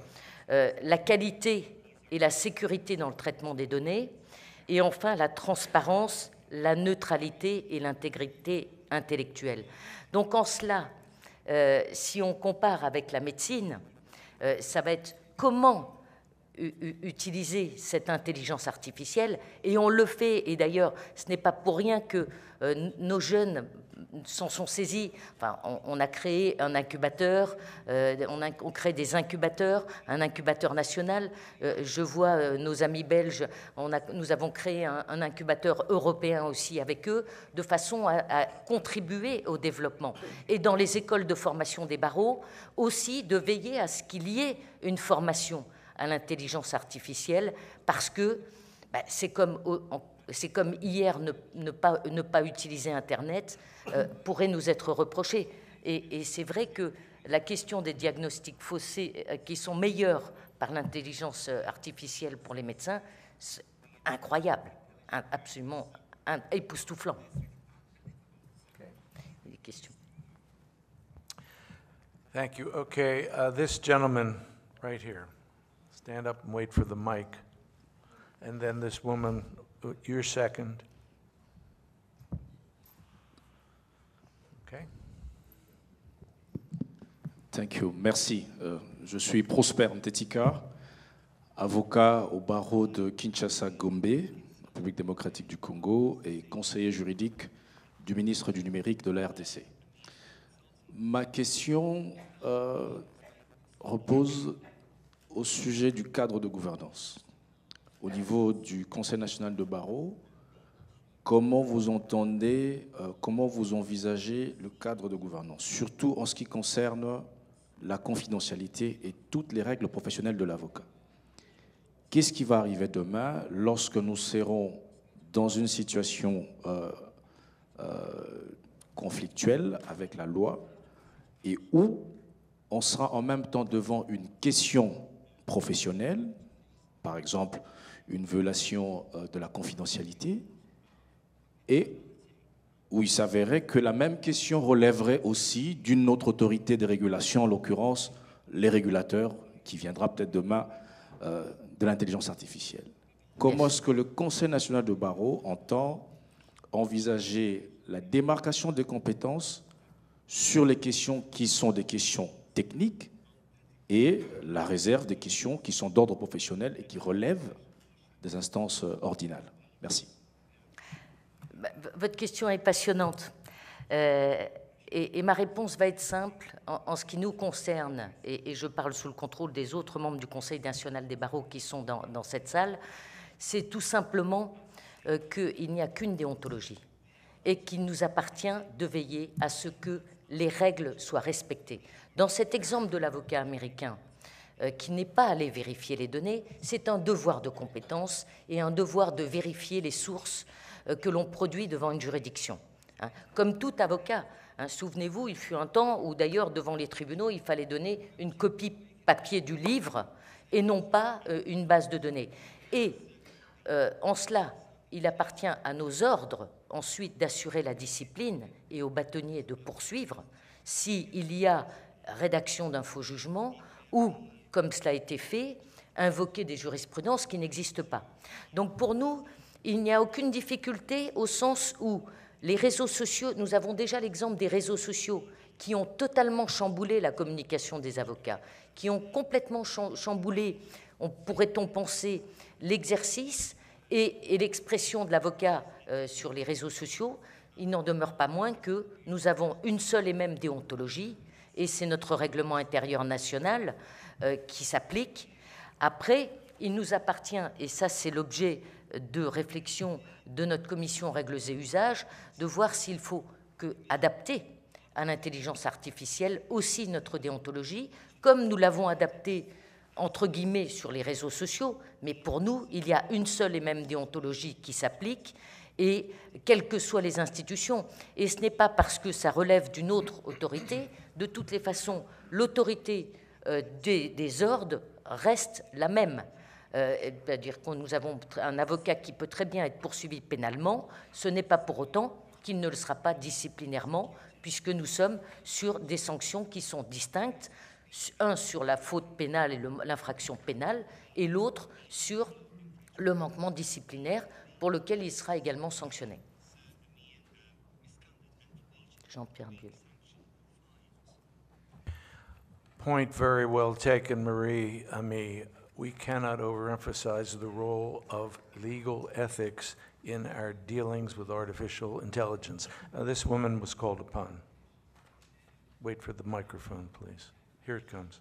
la qualité et la sécurité dans le traitement des données, et enfin la transparence, la neutralité et l'intégrité intellectuelle. Donc en cela, si on compare avec la médecine, ça va être comment utiliser cette intelligence artificielle et on le fait et d'ailleurs ce n'est pas pour rien que euh, nos jeunes s'en sont saisis. Enfin, on, a créé un incubateur, euh, on, crée des incubateurs, un incubateur national. Euh, je vois nos amis belges, nous avons créé un, incubateur européen aussi avec eux, de façon à, à, contribuer au développement. Et dans les écoles de formation des barreaux, aussi de veiller à ce qu'il y ait une formation à l'intelligence artificielle, parce que bah, c'est comme, comme, hier ne, pas, ne, pas, utiliser Internet euh, pourrait nous être reproché. Et, c'est vrai que la question des diagnostics faussés euh, qui sont meilleurs par l'intelligence euh, artificielle pour les médecins, c'est incroyable, absolument époustouflant. Des questions. Thank you. Okay, uh, this gentleman right here. Stand up and wait for the mic. And then this woman, Thank you. Merci. Euh, je suis Prosper Ntetika, avocat au barreau de Kinshasa-Gombe, République démocratique du Congo, et conseiller juridique du ministre du numérique de la RDC. Ma question euh, repose au sujet du cadre de gouvernance. Au niveau du Conseil national de barreau, comment vous entendez, euh, comment vous envisagez le cadre de gouvernance, surtout en ce qui concerne la confidentialité et toutes les règles professionnelles de l'avocat. Qu'est-ce qui va arriver demain lorsque nous serons dans une situation euh, euh, conflictuelle avec la loi et où on sera en même temps devant une question professionnelle, par exemple une violation euh, de la confidentialité, et où il s'avérait que la même question relèverait aussi d'une autre autorité de régulation, en l'occurrence les régulateurs, qui viendra peut-être demain euh, de l'intelligence artificielle. Comment est-ce que le Conseil national de barreau entend envisager la démarcation des compétences sur les questions qui sont des questions techniques et la réserve des questions qui sont d'ordre professionnel et qui relèvent des instances euh, ordinales Merci. Bah, votre question est passionnante. Euh, et, ma réponse va être simple en, ce qui nous concerne, et, je parle sous le contrôle des autres membres du Conseil national des barreaux qui sont dans, cette salle, c'est tout simplement euh, qu'il n'y a qu'une déontologie et qu'il nous appartient de veiller à ce que les règles soient respectées. Dans cet exemple de l'avocat américain, qui n'est pas allé vérifier les données, c'est un devoir de compétence et un devoir de vérifier les sources euh, que l'on produit devant une juridiction. Hein. Comme tout avocat, hein, souvenez-vous, il fut un temps où d'ailleurs devant les tribunaux, il fallait donner une copie papier du livre et non pas euh, une base de données. Et euh, en cela, il appartient à nos ordres ensuite d'assurer la discipline et aux bâtonniers de poursuivre s'il y a rédaction d'un faux jugement ou, comme cela a été fait, invoquer des jurisprudences qui n'existent pas. Donc pour nous, il n'y a aucune difficulté au sens où les réseaux sociaux, nous avons déjà l'exemple des réseaux sociaux qui ont totalement chamboulé la communication des avocats, qui ont complètement chamboulé, pourrait-on penser, l'exercice et, l'expression de l'avocat euh, sur les réseaux sociaux. Il n'en demeure pas moins que nous avons une seule et même déontologie, et c'est notre règlement intérieur national qui s'applique. Après, il nous appartient, et ça c'est l'objet de réflexion de notre commission règles et usages, de voir s'il faut que adapter à l'intelligence artificielle aussi notre déontologie, comme nous l'avons adapté entre guillemets sur les réseaux sociaux, mais pour nous, il y a une seule et même déontologie qui s'applique, et quelles que soient les institutions. Et ce n'est pas parce que ça relève d'une autre autorité, de toutes les façons, l'autorité euh, des, des ordres reste la même. Euh, c'est-à-dire que nous avons un avocat qui peut très bien être poursuivi pénalement, ce n'est pas pour autant qu'il ne le sera pas disciplinairement, puisque nous sommes sur des sanctions qui sont distinctes, un sur la faute pénale et l'infraction pénale, et l'autre sur le manquement disciplinaire pour lequel il sera également sanctionné. Jean-Pierre Biel. Point very well taken, Marie-Aimée we cannot overemphasize the role of legal ethics in our dealings with artificial intelligence. Uh, this woman was called upon. Wait for the microphone, please. Here it comes.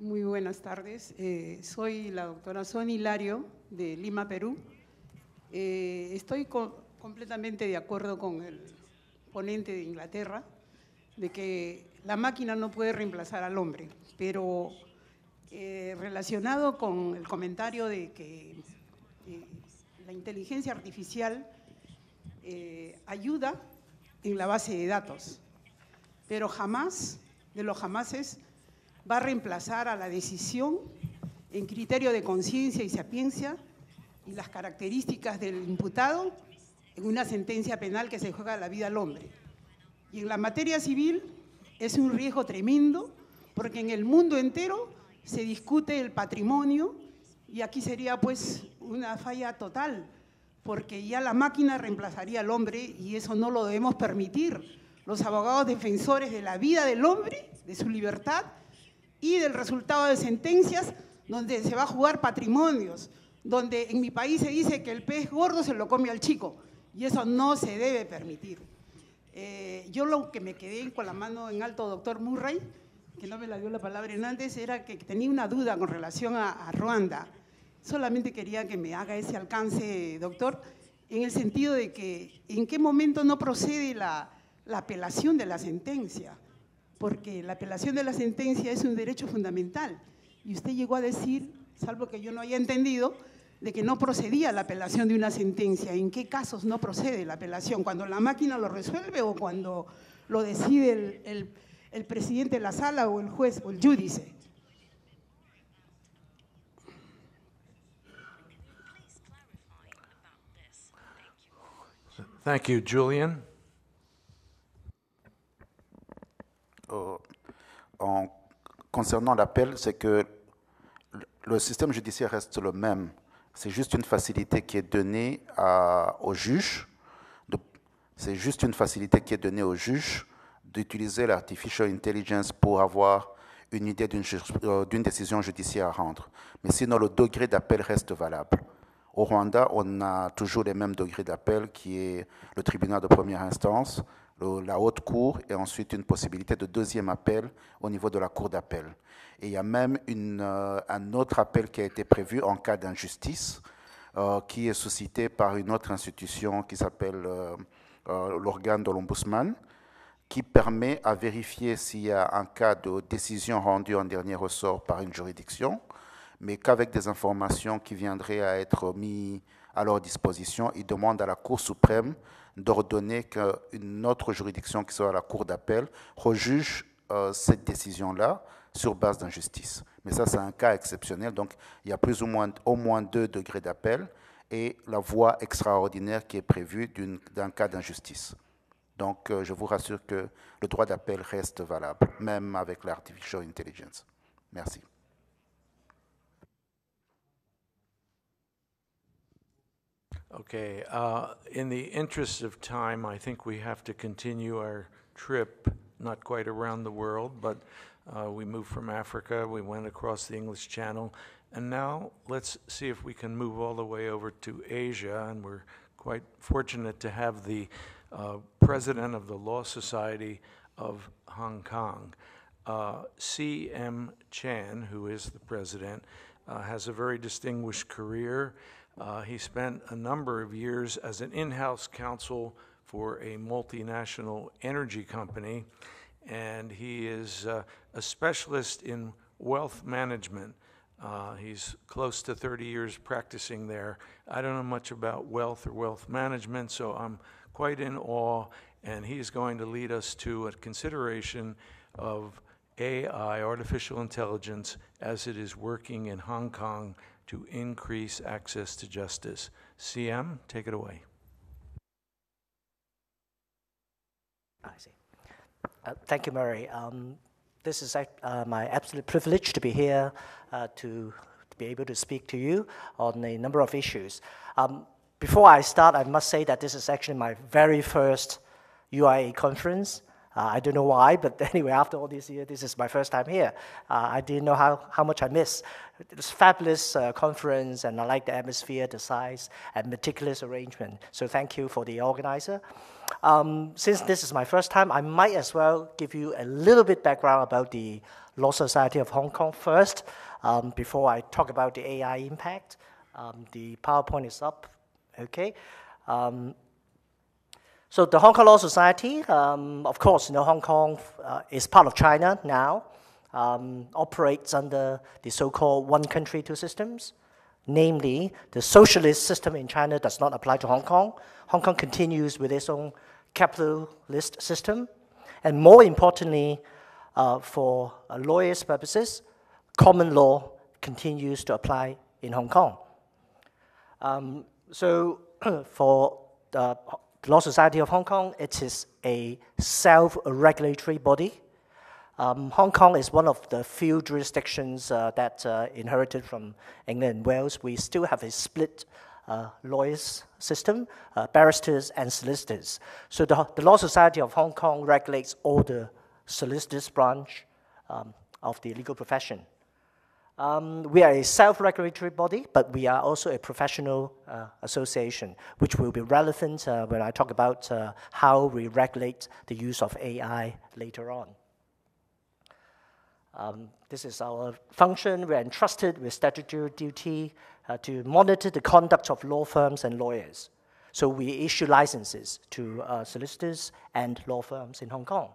Muy buenas tardes. Eh, soy la doctora Sonia Hilario de Lima, Perú. Eh, estoy co completamente de acuerdo con el ponente de Inglaterra, de que la máquina no puede reemplazar al hombre, pero eh, relacionado con el comentario de que eh, la inteligencia artificial eh, ayuda en la base de datos, pero jamás, de los jamases, va a reemplazar a la decisión en criterio de conciencia y sapiencia y las características del imputado en una sentencia penal que se juega la vida al hombre. Y en la materia civil es un riesgo tremendo porque en el mundo entero se discute el patrimonio y aquí sería pues una falla total porque ya la máquina reemplazaría al hombre y eso no lo debemos permitir. Los abogados defensores de la vida del hombre, de su libertad y del resultado de sentencias donde se va a jugar patrimonios, donde en mi país se dice que el pez gordo se lo come al chico y eso no se debe permitir. Eh, yo lo que me quedé con la mano en alto, doctor Murray, que no me la dio la palabra Hernández, era que tenía una duda con relación a, Ruanda. Solamente quería que me haga ese alcance, doctor, en el sentido de que en qué momento no procede la apelación de la sentencia, porque la apelación de la sentencia es un derecho fundamental. Y usted llegó a decir, salvo que yo no haya entendido, de que no procedía la apelación de una sentencia. ¿En qué casos no procede la apelación? ¿Cuando la máquina lo resuelve o cuando lo decide el, el, el presidente de la sala o el juez o el judice? Thank you. Julian? Euh, en, concernant l'appel, c'est que le système judiciaire reste le même. C'est juste une facilité qui est donnée à- au juge. C'est juste d'utiliser l'artificial intelligence pour avoir une idée euh, d'une décision judiciaire à rendre. Mais sinon, le degré d'appel reste valable. Au Rwanda, on a toujours les mêmes degrés d'appel, qui est le tribunal de première instance, la haute cour, et ensuite une possibilité de deuxième appel au niveau de la cour d'appel. Et il y a même euh, un autre appel qui a été prévu en cas d'injustice, euh, qui est suscité par une autre institution qui s'appelle euh, l'organe de l'ombudsman, qui permet à vérifier s'il y a un cas de décision rendue en dernier ressort par une juridiction, mais qu'avec des informations qui viendraient à être mises à leur disposition, ils demandent à la Cour suprême d'ordonner qu'une autre juridiction, qui soit la Cour d'appel, rejuge euh, cette décision-là sur base d'injustice. Mais ça, c'est un cas exceptionnel, donc il y a plus ou moins au moins deux degrés d'appel et la voie extraordinaire qui est prévue d'un cas d'injustice. Donc, euh, je vous rassure que le droit d'appel reste valable, même avec l'artificial intelligence. Merci. Okay, uh, in the interest of time, I think we have to continue our trip, not quite around the world, but uh, we moved from Africa, we went across the English Channel, and now let's see if we can move all the way over to Asia, and we're quite fortunate to have the uh, president of the Law Society of Hong Kong. Uh, C.M. Chan, who is the president, uh, has a very distinguished career. Uh, he spent a number of years as an in house counsel for a multinational energy company, and he is uh, a specialist in wealth management. Uh, he's close to 30 years practicing there. I don't know much about wealth or wealth management, so I'm quite in awe, and he's going to lead us to a consideration of AI, artificial intelligence, as it is working in Hong Kong to increase access to justice. CM, take it away. I see. Uh, Thank you, Murray. Um, This is uh, my absolute privilege to be here uh, to to be able to speak to you on a number of issues. Um, Before I start, I must say that this is actually my very first UIA conference. Uh, I don't know why, but anyway, after all these years, this is my first time here. Uh, I didn't know how, how much I missed. It was a fabulous uh, conference, and I like the atmosphere, the size, and meticulous arrangement. So thank you for the organizer. Um, since this is my first time, I might as well give you a little bit background about the Law Society of Hong Kong first, um, before I talk about the AI impact. Um, the PowerPoint is up, okay? So the Hong Kong Law Society, um, of course, you know, Hong Kong uh, is part of China now, um, operates under the so-called one country, two systems. Namely, the socialist system in China does not apply to Hong Kong. Hong Kong continues with its own capitalist system. And more importantly, uh, for uh, lawyers' purposes, common law continues to apply in Hong Kong. Um, so for the Law Society of Hong Kong, it is a self-regulatory body. Um, Hong Kong is one of the few jurisdictions uh, that uh, inherited from England and Wales. We still have a split uh, lawyers system, uh, barristers and solicitors. So the, the Law Society of Hong Kong regulates all the solicitors branch um, of the legal profession. Um, we are a self-regulatory body, but we are also a professional uh, association, which will be relevant uh, when I talk about uh, how we regulate the use of AI later on. Um, this is our function. We're entrusted with statutory duty uh, to monitor the conduct of law firms and lawyers. So we issue licenses to uh, solicitors and law firms in Hong Kong.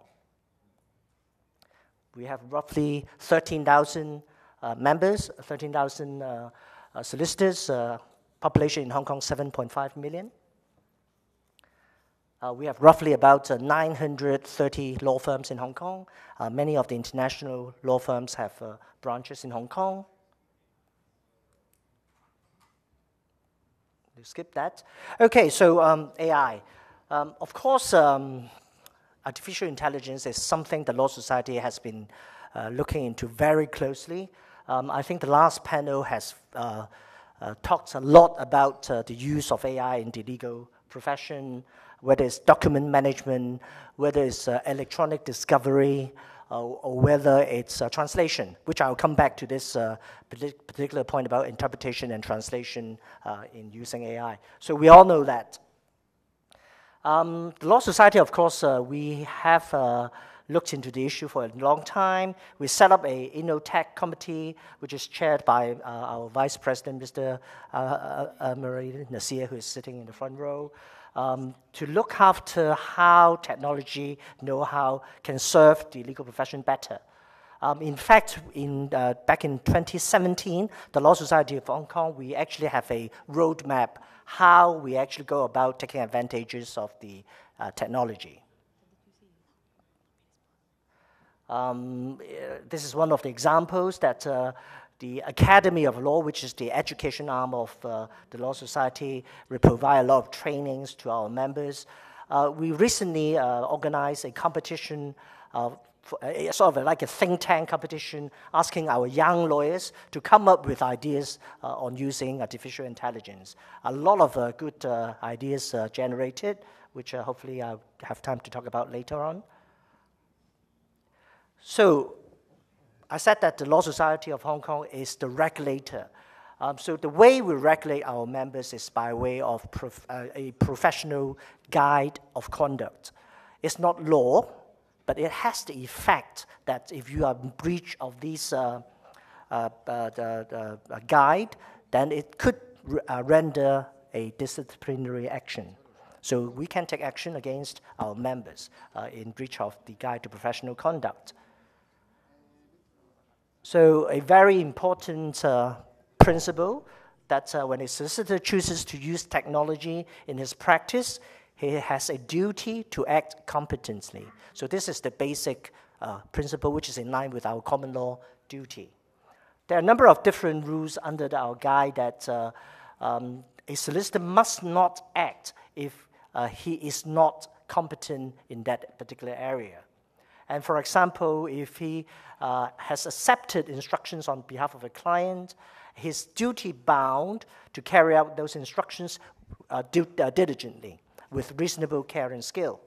We have roughly 13,000 uh, members, 13,000 uh, uh, solicitors, uh, population in Hong Kong 7.5 million. Uh, we have roughly about uh, 930 law firms in Hong Kong. Uh, many of the international law firms have uh, branches in Hong Kong. You skip that. Okay, so um, AI. Um, of course, um, artificial intelligence is something the Law Society has been uh, looking into very closely. Um, I think the last panel has uh, talked a lot about the use of AI in the legal profession, whether it's document management, whether it's uh, electronic discovery, uh, or whether it's uh, translation, which I'll come back to this uh, particular point about interpretation and translation uh, in using AI. So we all know that. Um, the Law Society, of course, uh, we have looked into the issue for a long time. We set up a InnoTech committee, which is chaired by uh, our Vice President, Mr. Uh, uh, Amirali Nasir, who is sitting in the front row um, to look after how technology know-how can serve the legal profession better. Um, in fact, in, uh, back in 2017, the Law Society of Hong Kong, we actually have a roadmap how we actually go about taking advantages of the uh, technology. Um, this is one of the examples that uh, the Academy of Law, which is the education arm of uh, the Law Society, we provide a lot of trainings to our members. Uh, we recently uh, organized a competition, uh, for, uh, sort of like a think tank competition, asking our young lawyers to come up with ideas uh, on using artificial intelligence. A lot of good ideas generated, which hopefully I'll have time to talk about later on. So I said that the Law Society of Hong Kong is the regulator. Um, so the way we regulate our members is by way of prof uh, a professional guide of conduct. It's not law, but it has the effect that if you are in breach of this uh, uh, uh the, the guide, then it could uh, render a disciplinary action. So we can take action against our members uh, in breach of the guide to professional conduct. So a very important uh, principle that uh, when a solicitor chooses to use technology in his practice, he has a duty to act competently. So this is the basic uh, principle which is in line with our common law duty. There are a number of different rules under the, our guide that uh, um, a solicitor must not act if uh, he is not competent in that particular area. And for example, if he uh, has accepted instructions on behalf of a client, he's duty bound to carry out those instructions uh, uh, diligently with reasonable care and skill.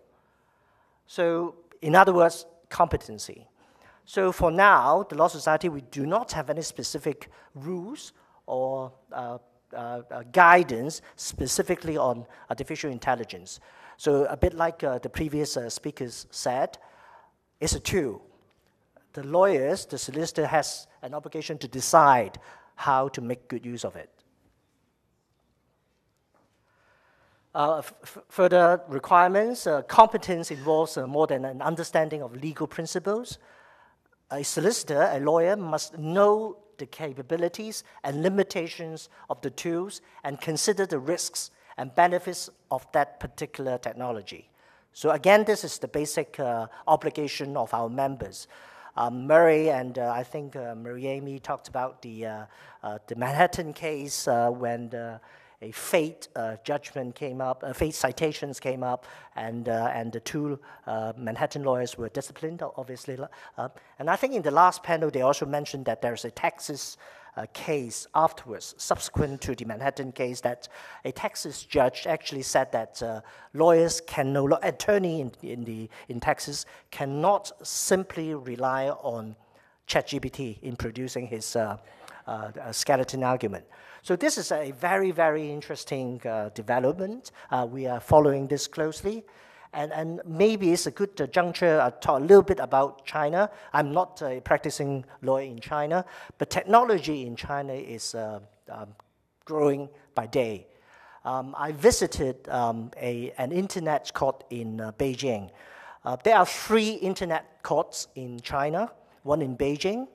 So, in other words, competency. So, for now, the Law Society, we do not have any specific rules or uh, uh, uh guidance specifically on artificial intelligence. So, a bit like the previous speakers said, it's a tool. The lawyers, the solicitor has an obligation to decide how to make good use of it. Uh, further requirements, uh, competence involves uh, more than an understanding of legal principles. A solicitor, a lawyer, must know the capabilities and limitations of the tools and consider the risks and benefits of that particular technology. So again, this is the basic uh, obligation of our members. Um, Murray and uh, I think uh, Marie-Aimée talked about the, uh, uh, the Manhattan case uh, when the, a fate judgment came up, fate citations came up, and, and the two Manhattan lawyers were disciplined, obviously. and I think in the last panel, they also mentioned that there's a Texas uh, case afterwards, subsequent to the Manhattan case, that a Texas judge actually said that uh, lawyers can no longer, attorney in, in, the, in Texas cannot simply rely on ChatGPT in producing his uh, uh skeleton argument. So this is a very, very interesting uh, development. Uh, we are following this closely. And, and maybe it's a good uh, juncture to talk a little bit about China. I'm not a practicing lawyer in China, but technology in China is uh, um, growing by day. Um, I visited um, a, an internet court in uh, Beijing. Uh, there are three internet courts in China, one in Beijing,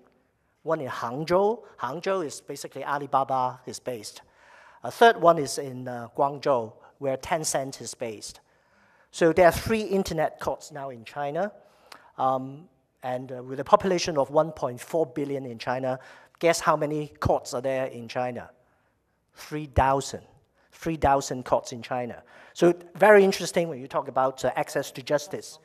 one in Hangzhou. Hangzhou is basically Alibaba is based. A third one is in uh, Guangzhou, where Tencent is based. So there are three internet courts now in China. Um, and uh, with a population of 1.4 billion in China, guess how many courts are there in China? 3,000. 3,000 courts in China. So very interesting when you talk about uh, access to justice.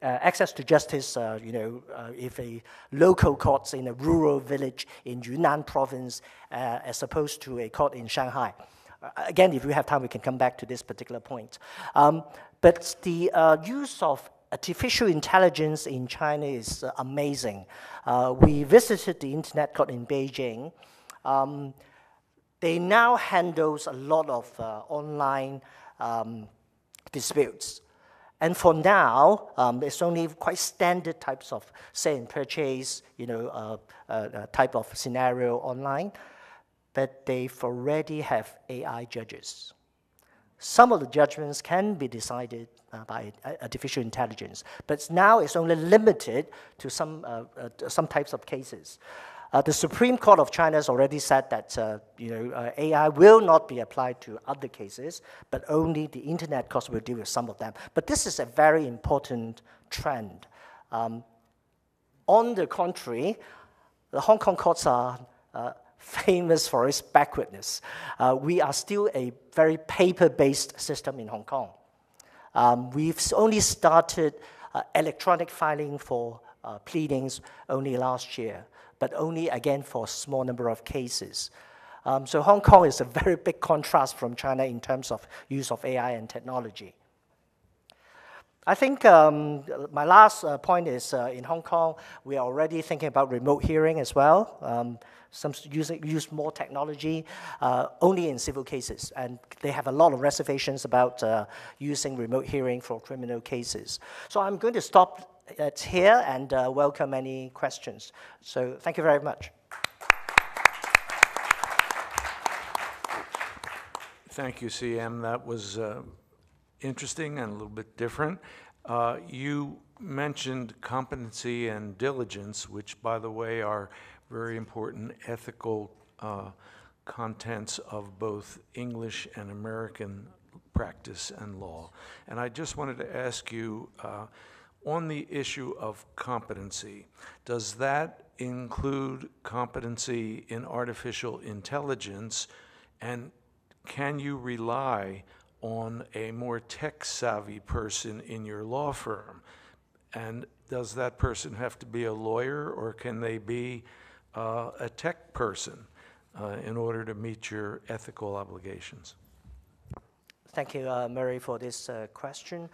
Uh, access to justice, uh, you know, uh, if a local court in a rural village in Yunnan province uh, as opposed to a court in Shanghai. Uh, again, if we have time, we can come back to this particular point. Um, but the use of artificial intelligence in China is amazing. we visited the internet court in Beijing. Um, they now handles a lot of uh, online um, disputes. And for now, um, it's only quite standard types of sale and purchase, you know, uh, uh, uh type of scenario online. But they've already have AI judges. Some of the judgments can be decided uh, by artificial intelligence, but now it's only limited to some, uh, uh, some types of cases. Uh, the Supreme Court of China has already said that you know, AI will not be applied to other cases, but only the internet courts will deal with some of them. But this is a very important trend. Um, on the contrary, the Hong Kong courts are uh, famous for its backwardness. Uh, we are still a very paper-based system in Hong Kong. Um, we've only started uh, electronic filing for pleadings only last year but only again for a small number of cases. Um, so Hong Kong is a very big contrast from China in terms of use of AI and technology. I think um, my last uh, point is uh, in Hong Kong, we are already thinking about remote hearing as well. Um, some use, use more technology uh, only in civil cases, and they have a lot of reservations about uh, using remote hearing for criminal cases. So I'm going to stop it's here and uh, welcome any questions. So thank you very much. Thank you, CM. That was uh, interesting and a little bit different. Uh, you mentioned competency and diligence, which, by the way, are very important ethical uh, contents of both English and American practice and law. And I just wanted to ask you uh, on the issue of competency, does that include competency in artificial intelligence? And can you rely on a more tech savvy person in your law firm? And does that person have to be a lawyer or can they be uh, a tech person uh, in order to meet your ethical obligations? Thank you, uh, Murray, for this uh, question.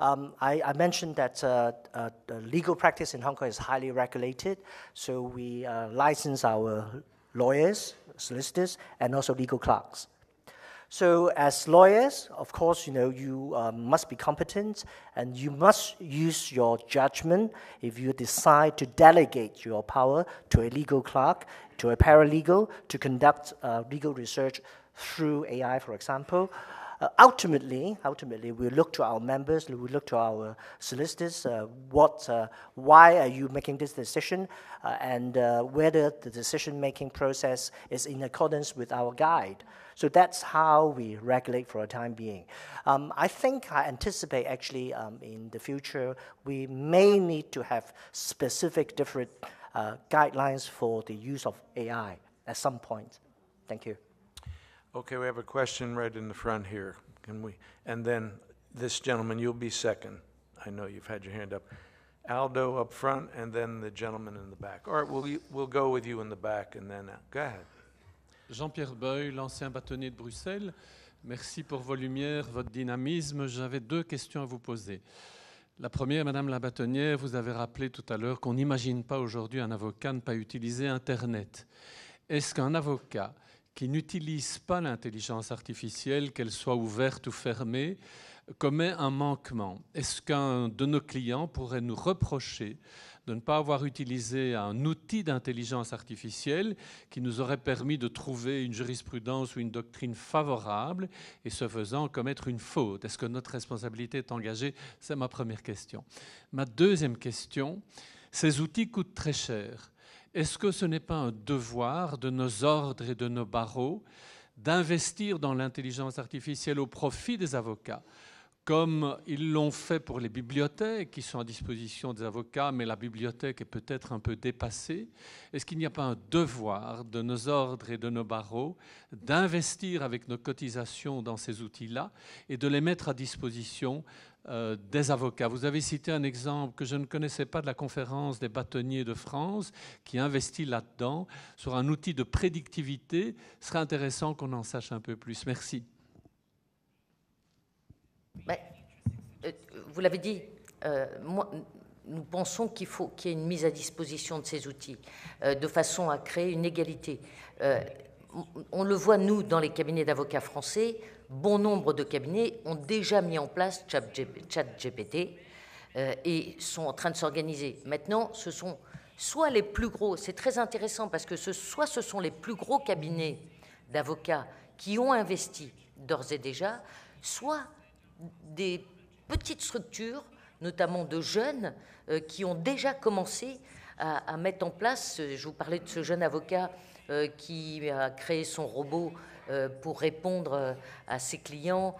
Um, I, I, mentioned that uh, uh, legal practice in Hong Kong is highly regulated, so we uh, license our lawyers, solicitors, and also legal clerks. So as lawyers, of course, you know, you um, must be competent and you must use your judgment if you decide to delegate your power to a legal clerk, to a paralegal, to conduct uh, legal research through AI, for example, uh, ultimately, ultimately, we look to our members, we look to our solicitors, uh, what, uh, why are you making this decision, uh, and uh, whether the decision-making process is in accordance with our guide. So that's how we regulate for a time being. Um, I think I anticipate actually um, in the future we may need to have specific different uh, guidelines for the use of AI at some point. Thank you. Okay, we have a question right in the front here. Can we, and then this gentleman, you'll be second. I know you've had your hand up. Aldo up front, and then the gentleman in the back. All right, we'll, we'll go with you in the back, and then, uh, go ahead. Jean-Pierre Beuil, l'ancien bâtonnier de Bruxelles. Merci pour vos lumières, votre dynamisme. J'avais deux questions à vous poser. La première, Madame la bâtonnière, vous avez rappelé tout à l'heure qu'on n'imagine pas aujourd'hui un avocat ne pas utiliser Internet. Est-ce qu'un avocat qui n'utilisent pas l'intelligence artificielle, qu'elle soit ouverte ou fermée, commet un manquement, est-ce qu'un de nos clients pourrait nous reprocher de ne pas avoir utilisé un outil d'intelligence artificielle qui nous aurait permis de trouver une jurisprudence ou une doctrine favorable et ce faisant commettre une faute? Est-ce que notre responsabilité est engagée? C'est ma première question. Ma deuxième question, ces outils coûtent très cher. Est-ce que ce n'est pas un devoir de nos ordres et de nos barreaux d'investir dans l'intelligence artificielle au profit des avocats comme ils l'ont fait pour les bibliothèques qui sont à disposition des avocats, mais la bibliothèque est peut-être un peu dépassée? Est-ce qu'il n'y a pas un devoir de nos ordres et de nos barreaux d'investir avec nos cotisations dans ces outils-là et de les mettre à disposition euh, des avocats Vous avez cité un exemple que je ne connaissais pas de la conférence des bâtonniers de France qui investit là-dedans sur un outil de prédictivité. Ce serait intéressant qu'on en sache un peu plus. Merci. Euh, vous l'avez dit, euh, nous pensons qu'il faut qu'il y ait une mise à disposition de ces outils de façon à créer une égalité. on le voit, nous, dans les cabinets d'avocats français, bon nombre de cabinets ont déjà mis en place ChatGPT et sont en train de s'organiser. Maintenant, ce sont soit les plus gros, c'est très intéressant parce que ce, soit ce sont les plus gros cabinets d'avocats qui ont investi d'ores et déjà, soit des petites structures, notamment de jeunes, euh, qui ont déjà commencé à, mettre en place, euh, je vous parlais de ce jeune avocat euh, qui a créé son robot pour répondre à ses clients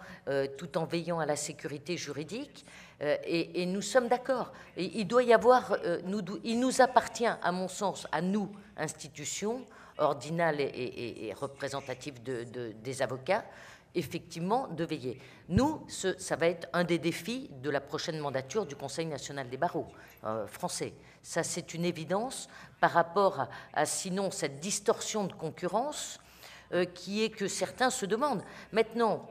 tout en veillant à la sécurité juridique. Et, nous sommes d'accord. Il doit y avoir, nous, il nous appartient, à mon sens, à nous, institutions ordinales et, représentatives des avocats, effectivement de veiller. Nous, ça va être un des défis de la prochaine mandature du Conseil national des barreaux euh, français. Ça, c'est une évidence par rapport à, sinon cette distorsion de concurrence euh, qui est que certains se demandent. Maintenant,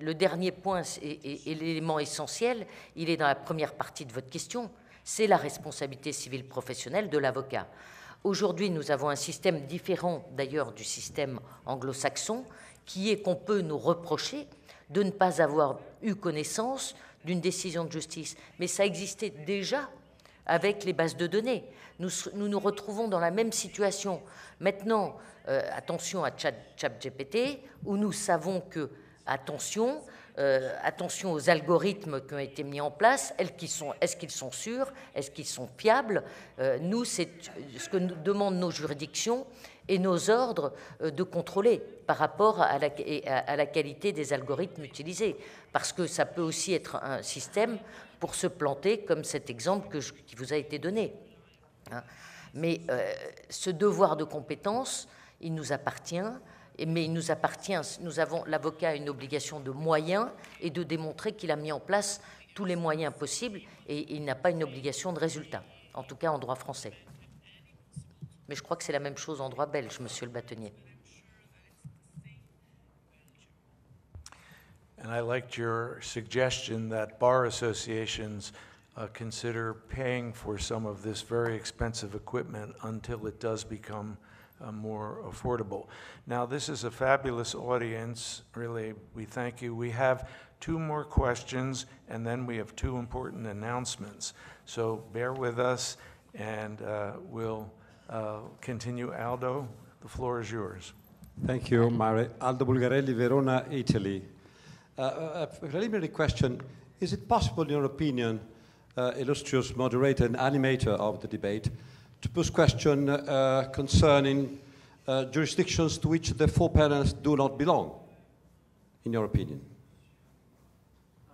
le dernier point et l'élément essentiel, il est dans la première partie de votre question, c'est la responsabilité civile professionnelle de l'avocat. Aujourd'hui, nous avons un système différent d'ailleurs du système anglo-saxon qui est qu'on peut nous reprocher de ne pas avoir eu connaissance d'une décision de justice. Mais ça existait déjà avec les bases de données. Nous nous, retrouvons dans la même situation. Maintenant, euh, attention à ChatGPT, où nous savons que, attention, euh, attention aux algorithmes qui ont été mis en place, est-ce qu'ils sont, sûrs, est-ce qu'ils sont fiables? Euh, Nous, c'est ce que nous demandent nos juridictions, et nos ordres de contrôler par rapport à la, qualité des algorithmes utilisés. Parce que ça peut aussi être un système pour se planter, comme cet exemple qui vous a été donné. Hein. Mais ce devoir de compétence, il nous appartient, mais il nous appartient, nous avons, l'avocat a une obligation de moyens et de démontrer qu'il a mis en place tous les moyens possibles et il n'a pas une obligation de résultat, en tout cas en droit français. Mais je crois que c'est la même chose en droit belge, monsieur le bâtonnier. And I liked your suggestion that bar associations uh, consider paying for some of this very expensive equipment until it does become uh, more affordable. Now, this is a fabulous audience. Really, we thank you. We have two more questions, and then we have two important announcements. So bear with us, and uh, we'll. Uh, continue. Aldo, the floor is yours. Thank you, Mari. Aldo Bulgarelli, Verona, Italy. Uh, a preliminary question. Is it possible, in your opinion, uh, illustrious moderator and animator of the debate, to pose question uh, concerning uh, jurisdictions to which the four panels do not belong, in your opinion?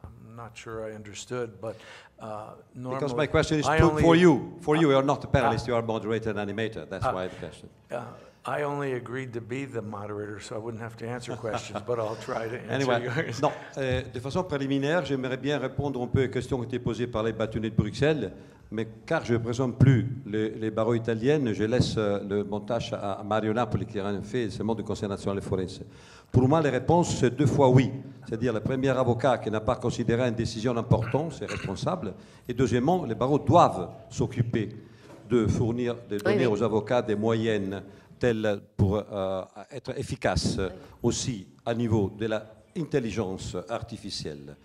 I'm not sure I understood, but uh, because my question is to, for you. For you, you're not a panelist, you are a moderator and animator. That's why the question. Uh, I only agreed to be the moderator, so I wouldn't have to answer questions, but I'll try to answer anyway, yours. Non, euh, de façon préliminaire, j'aimerais bien répondre un peu aux questions qui étaient posées par les bâtonnets de Bruxelles, mais car je ne présente plus les, les, barreaux italiennes, je laisse euh, le montage à, Mario Napoli qui a fait, le monde du Conseil national forense. Pour moi, les réponses, c'est deux fois oui. C'est-à-dire, le premier avocat qui n'a pas considéré une décision importante, c'est responsable. Et deuxièmement, les barreaux doivent s'occuper de fournir, de donner aux avocats des moyennes telles pour euh, être efficaces aussi à niveau de l'intelligence artificielle.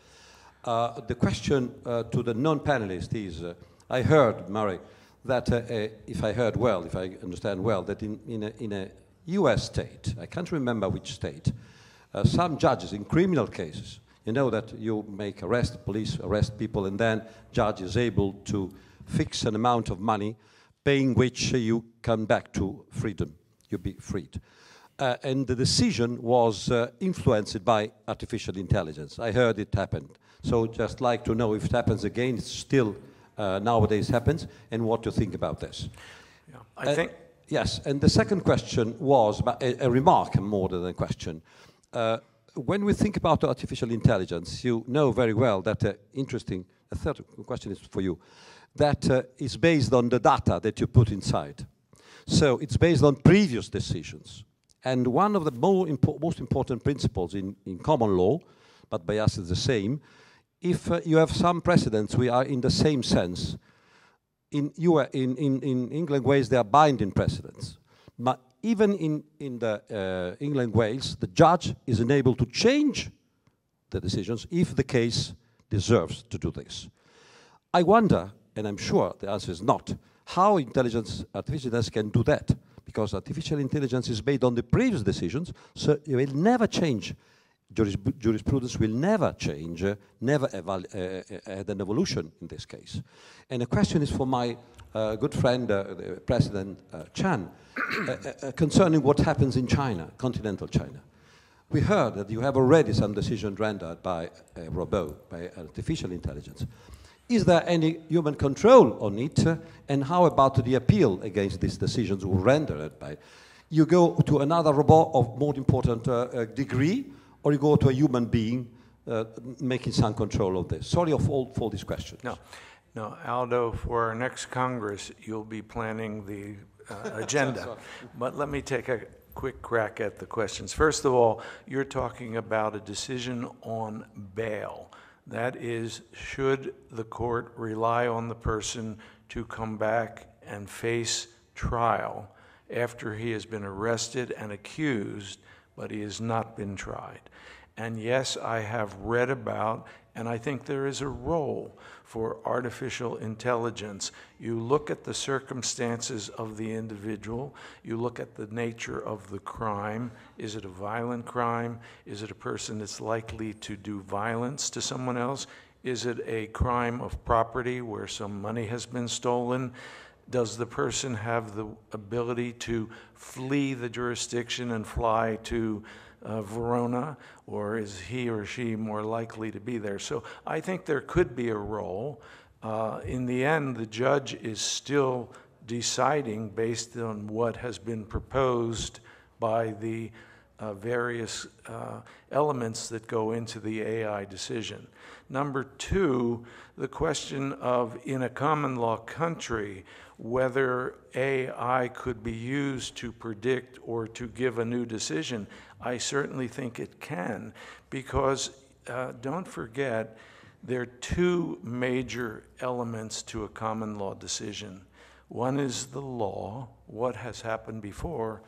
Uh, the question uh, to the non-panelists is, I heard, Murray, that uh, uh, if I heard well, if I understand well, that in, in, a, in a US state, I can't remember which state, uh, some judges in criminal cases, you know that you make arrest, police arrest people, and then judge is able to fix an amount of money, paying which you come back to freedom, you be freed. Uh, and the decision was uh, influenced by artificial intelligence. I heard it happened. So just like to know if it happens again, it's still uh, nowadays happens, and what to think about this. Yeah, I think. Yes, and the second question was a, a remark more than a question. Uh, when we think about artificial intelligence, you know very well that uh, interesting. A third question is for you. That uh, is based on the data that you put inside. So it's based on previous decisions. And one of the more impo most important principles in, in common law, but by us it's the same, if uh, you have some precedents, we are in the same sense. In, are, in, in, in England, Wales, they are binding precedents. But even in, in the uh, England, Wales, the judge is unable to change the decisions if the case deserves to do this. I wonder, and I'm sure the answer is not, how intelligence, artificial intelligence can do that. Because artificial intelligence is based on the previous decisions, so it will never change jurisprudence will never change, uh, never uh, had an evolution in this case. And the question is for my uh, good friend, uh, President uh, Chan, uh, concerning what happens in China, continental China. We heard that you have already some decision rendered by a robot, by artificial intelligence. Is there any human control on it? and how about the appeal against these decisions rendered by? You go to another robot of more important degree, or you go to a human being uh, making some control of this? Sorry of all for these questions. No, no, Aldo, for our next Congress, you'll be planning the uh, agenda. but let me take a quick crack at the questions. First of all, you're talking about a decision on bail. That is, should the court rely on the person to come back and face trial after he has been arrested and accused, but he has not been tried? And yes, I have read about, and I think there is a role for artificial intelligence. You look at the circumstances of the individual, you look at the nature of the crime. Is it a violent crime? Is it a person that's likely to do violence to someone else? Is it a crime of property where some money has been stolen? Does the person have the ability to flee the jurisdiction and fly to uh, Verona, or is he or she more likely to be there? So I think there could be a role. Uh, in the end, the judge is still deciding based on what has been proposed by the uh, various uh, elements that go into the AI decision. Number two, the question of in a common law country, whether AI could be used to predict or to give a new decision. I certainly think it can, because uh, don't forget, there are two major elements to a common law decision. One is the law, what has happened before.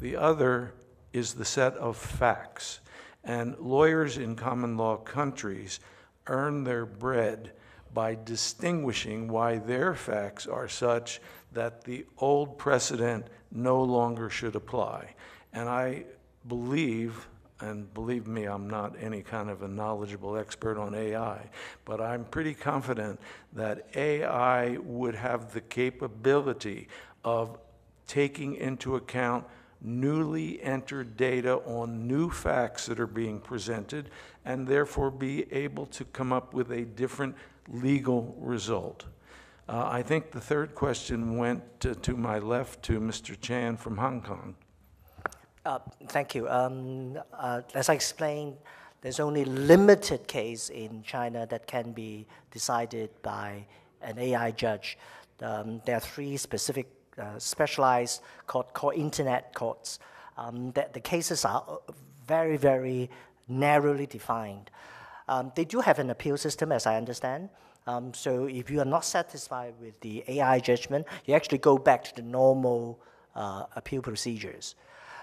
The other is the set of facts. And lawyers in common law countries earn their bread by distinguishing why their facts are such that the old precedent no longer should apply. And I believe, and believe me, I'm not any kind of a knowledgeable expert on AI, but I'm pretty confident that AI would have the capability of taking into account newly entered data on new facts that are being presented and therefore be able to come up with a different legal result. Uh, I think the third question went to, to, my left to Mr. Chan from Hong Kong. Uh, thank you. Um, uh, as I explained, there's only limited case in China that can be decided by an AI judge. Um, there are three specific uh, specialized court called internet courts. Um, the, the cases are uh, very, very narrowly defined. Um, they do have an appeal system, as I understand. Um, so if you are not satisfied with the AI judgment, you actually go back to the normal uh, appeal procedures.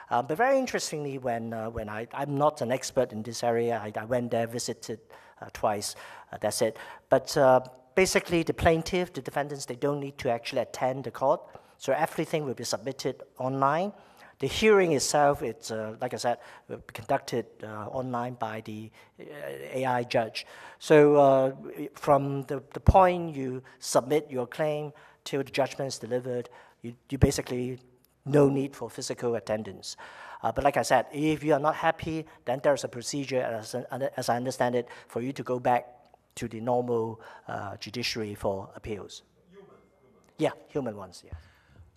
Uh, but very interestingly, when, uh, when I, I'm not an expert in this area, I, I went there, visited uh, twice, uh, that's it. But uh, basically, the plaintiff, the defendants, they don't need to actually attend the court. So everything will be submitted online. The hearing itself, it's, uh, like I said, will be conducted uh, online by the uh, AI judge. So uh, from the, the point you submit your claim till the judgment is delivered, you, you basically no need for physical attendance. Uh, but like I said, if you are not happy, then there's a procedure, as, as I understand it, for you to go back to the normal uh, judiciary for appeals. Human, human. Yeah, human ones, yeah.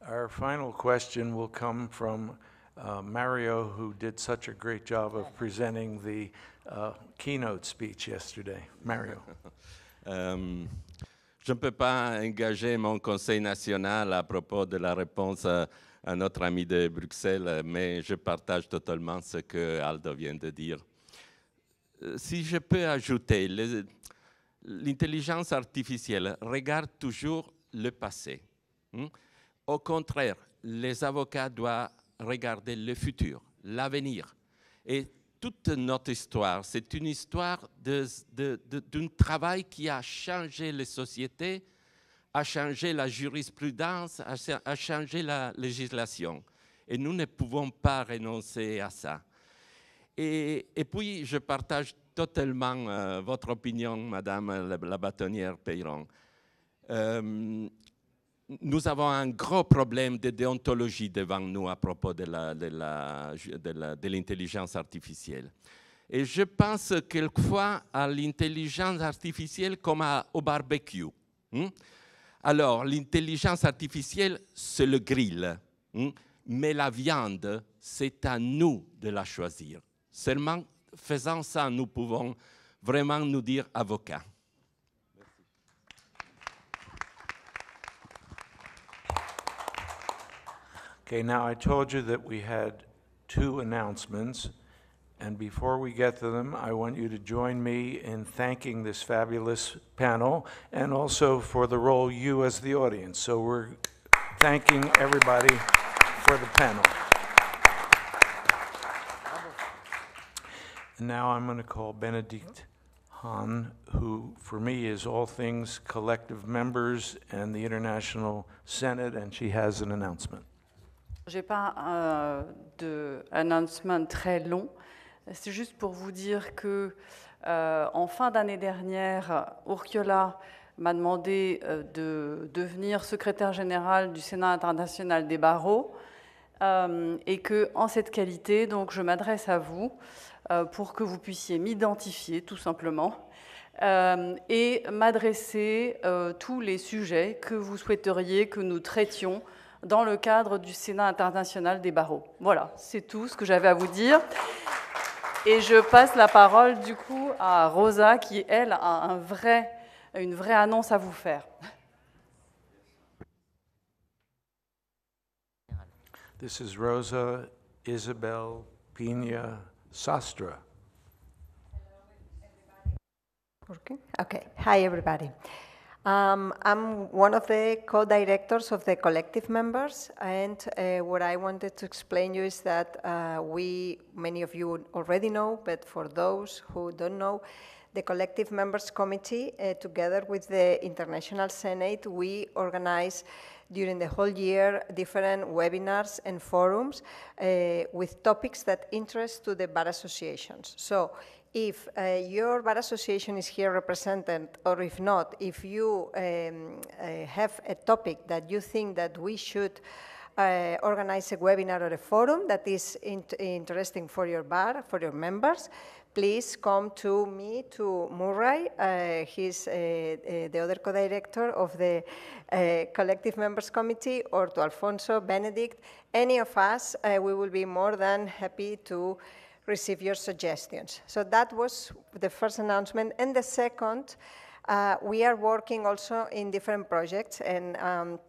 Our final question will come from uh, Mario, who did such a great job of presenting the uh, keynote speech yesterday. Mario. um, je ne peux pas engager mon Conseil national à propos de la réponse à, à, notre ami de Bruxelles, mais je partage totalement ce que Aldo vient de dire. Euh, si je peux ajouter, l'intelligence artificielle regarde toujours le passé. Hein? Au contraire, les avocats doivent regarder le futur, l'avenir. Et toute notre histoire, c'est une histoire d'un travail qui a changé les sociétés, a changé la jurisprudence, a, changé la législation. Et nous ne pouvons pas renoncer à ça. Et, puis, je partage totalement euh, votre opinion, Madame la, bâtonnière Peyron. Euh, nous avons un gros problème de déontologie devant nous à propos de, l'intelligence artificielle. Et je pense quelquefois à l'intelligence artificielle comme au barbecue. Hein. Alors, l'intelligence artificielle, c'est le grill. Hein. Mais la viande, c'est à nous de la choisir. Seulement, faisant ça, nous pouvons vraiment nous dire avocat. Okay, now I told you that we had two announcements, and before we get to them, I want you to join me in thanking this fabulous panel and also for the role you as the audience. So we're thanking everybody for the panel. And now I'm going to call Benedict Hahn, who for me is all things collective members and the International Senate, and she has an announcement. Je n'ai pas un de announcement très long. C'est juste pour vous dire que euh, en fin d'année dernière, Urquiola m'a demandé euh, de devenir secrétaire général du Sénat international des barreaux euh, et que cette qualité, donc, je m'adresse à vous pour que vous puissiez m'identifier tout simplement et m'adresser tous les sujets que vous souhaiteriez que nous traitions dans le cadre du Sénat international des barreaux. Voilà, c'est tout ce que j'avais à vous dire. Et je passe la parole du coup à Rosa qui, elle, a un vrai, une vraie annonce à vous faire. This is Rosa Isabel Pina Sastra. Okay. okay. Hi, everybody. Um, I'm one of the co-directors of the collective members, and uh, what I wanted to explain you is that uh, we, many of you already know, but for those who don't know, the collective members committee, uh, together with the International Senate, we organize during the whole year different webinars and forums uh, with topics that interest to the bar associations. So if uh, your bar association is here represented, or if not, if you um, uh, have a topic that you think that we should uh, organize a webinar or a forum that is in interesting for your bar, for your members, please come to me, to Murray. Uh, he's uh, uh, the other co-director of the Collective Members Committee, or to Alfonso, Benedict. Any of us, we will be more than happy to receive your suggestions. So that was the first announcement. And the second, uh, we are working also in different projects. And um,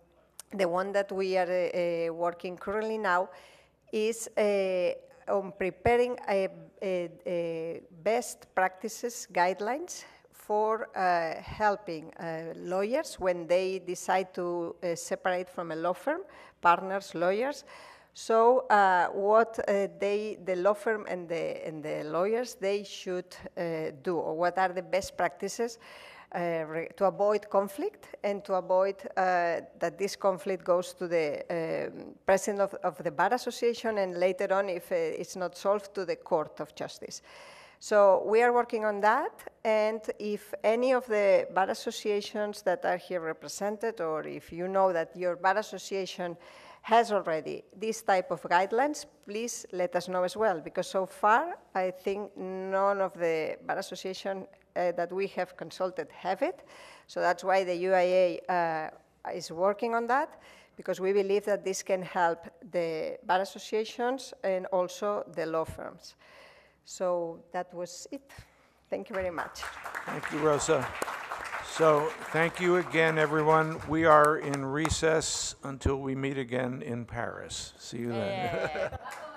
the one that we are uh, uh working currently now is uh, on preparing a, a, a best practices guidelines for uh, helping uh, lawyers when they decide to uh, separate from a law firm, partners, lawyers, So uh, what uh, they, the law firm and the, and the lawyers, they should uh, do, or what are the best practices uh, to avoid conflict and to avoid uh, that this conflict goes to the um, president of, of the Bar Association and later on, if uh, it's not solved, to the Court of Justice. So we are working on that, and if any of the bar associations that are here represented, or if you know that your bar association has already this type of guidelines, please let us know as well, because so far, I think none of the bar association uh, that we have consulted have it. So that's why the UIA uh, is working on that, because we believe that this can help the bar associations and also the law firms. So that was it. Thank you very much. Thank you, Rosa. So, thank you again, everyone. We are in recess until we meet again in Paris. See you then.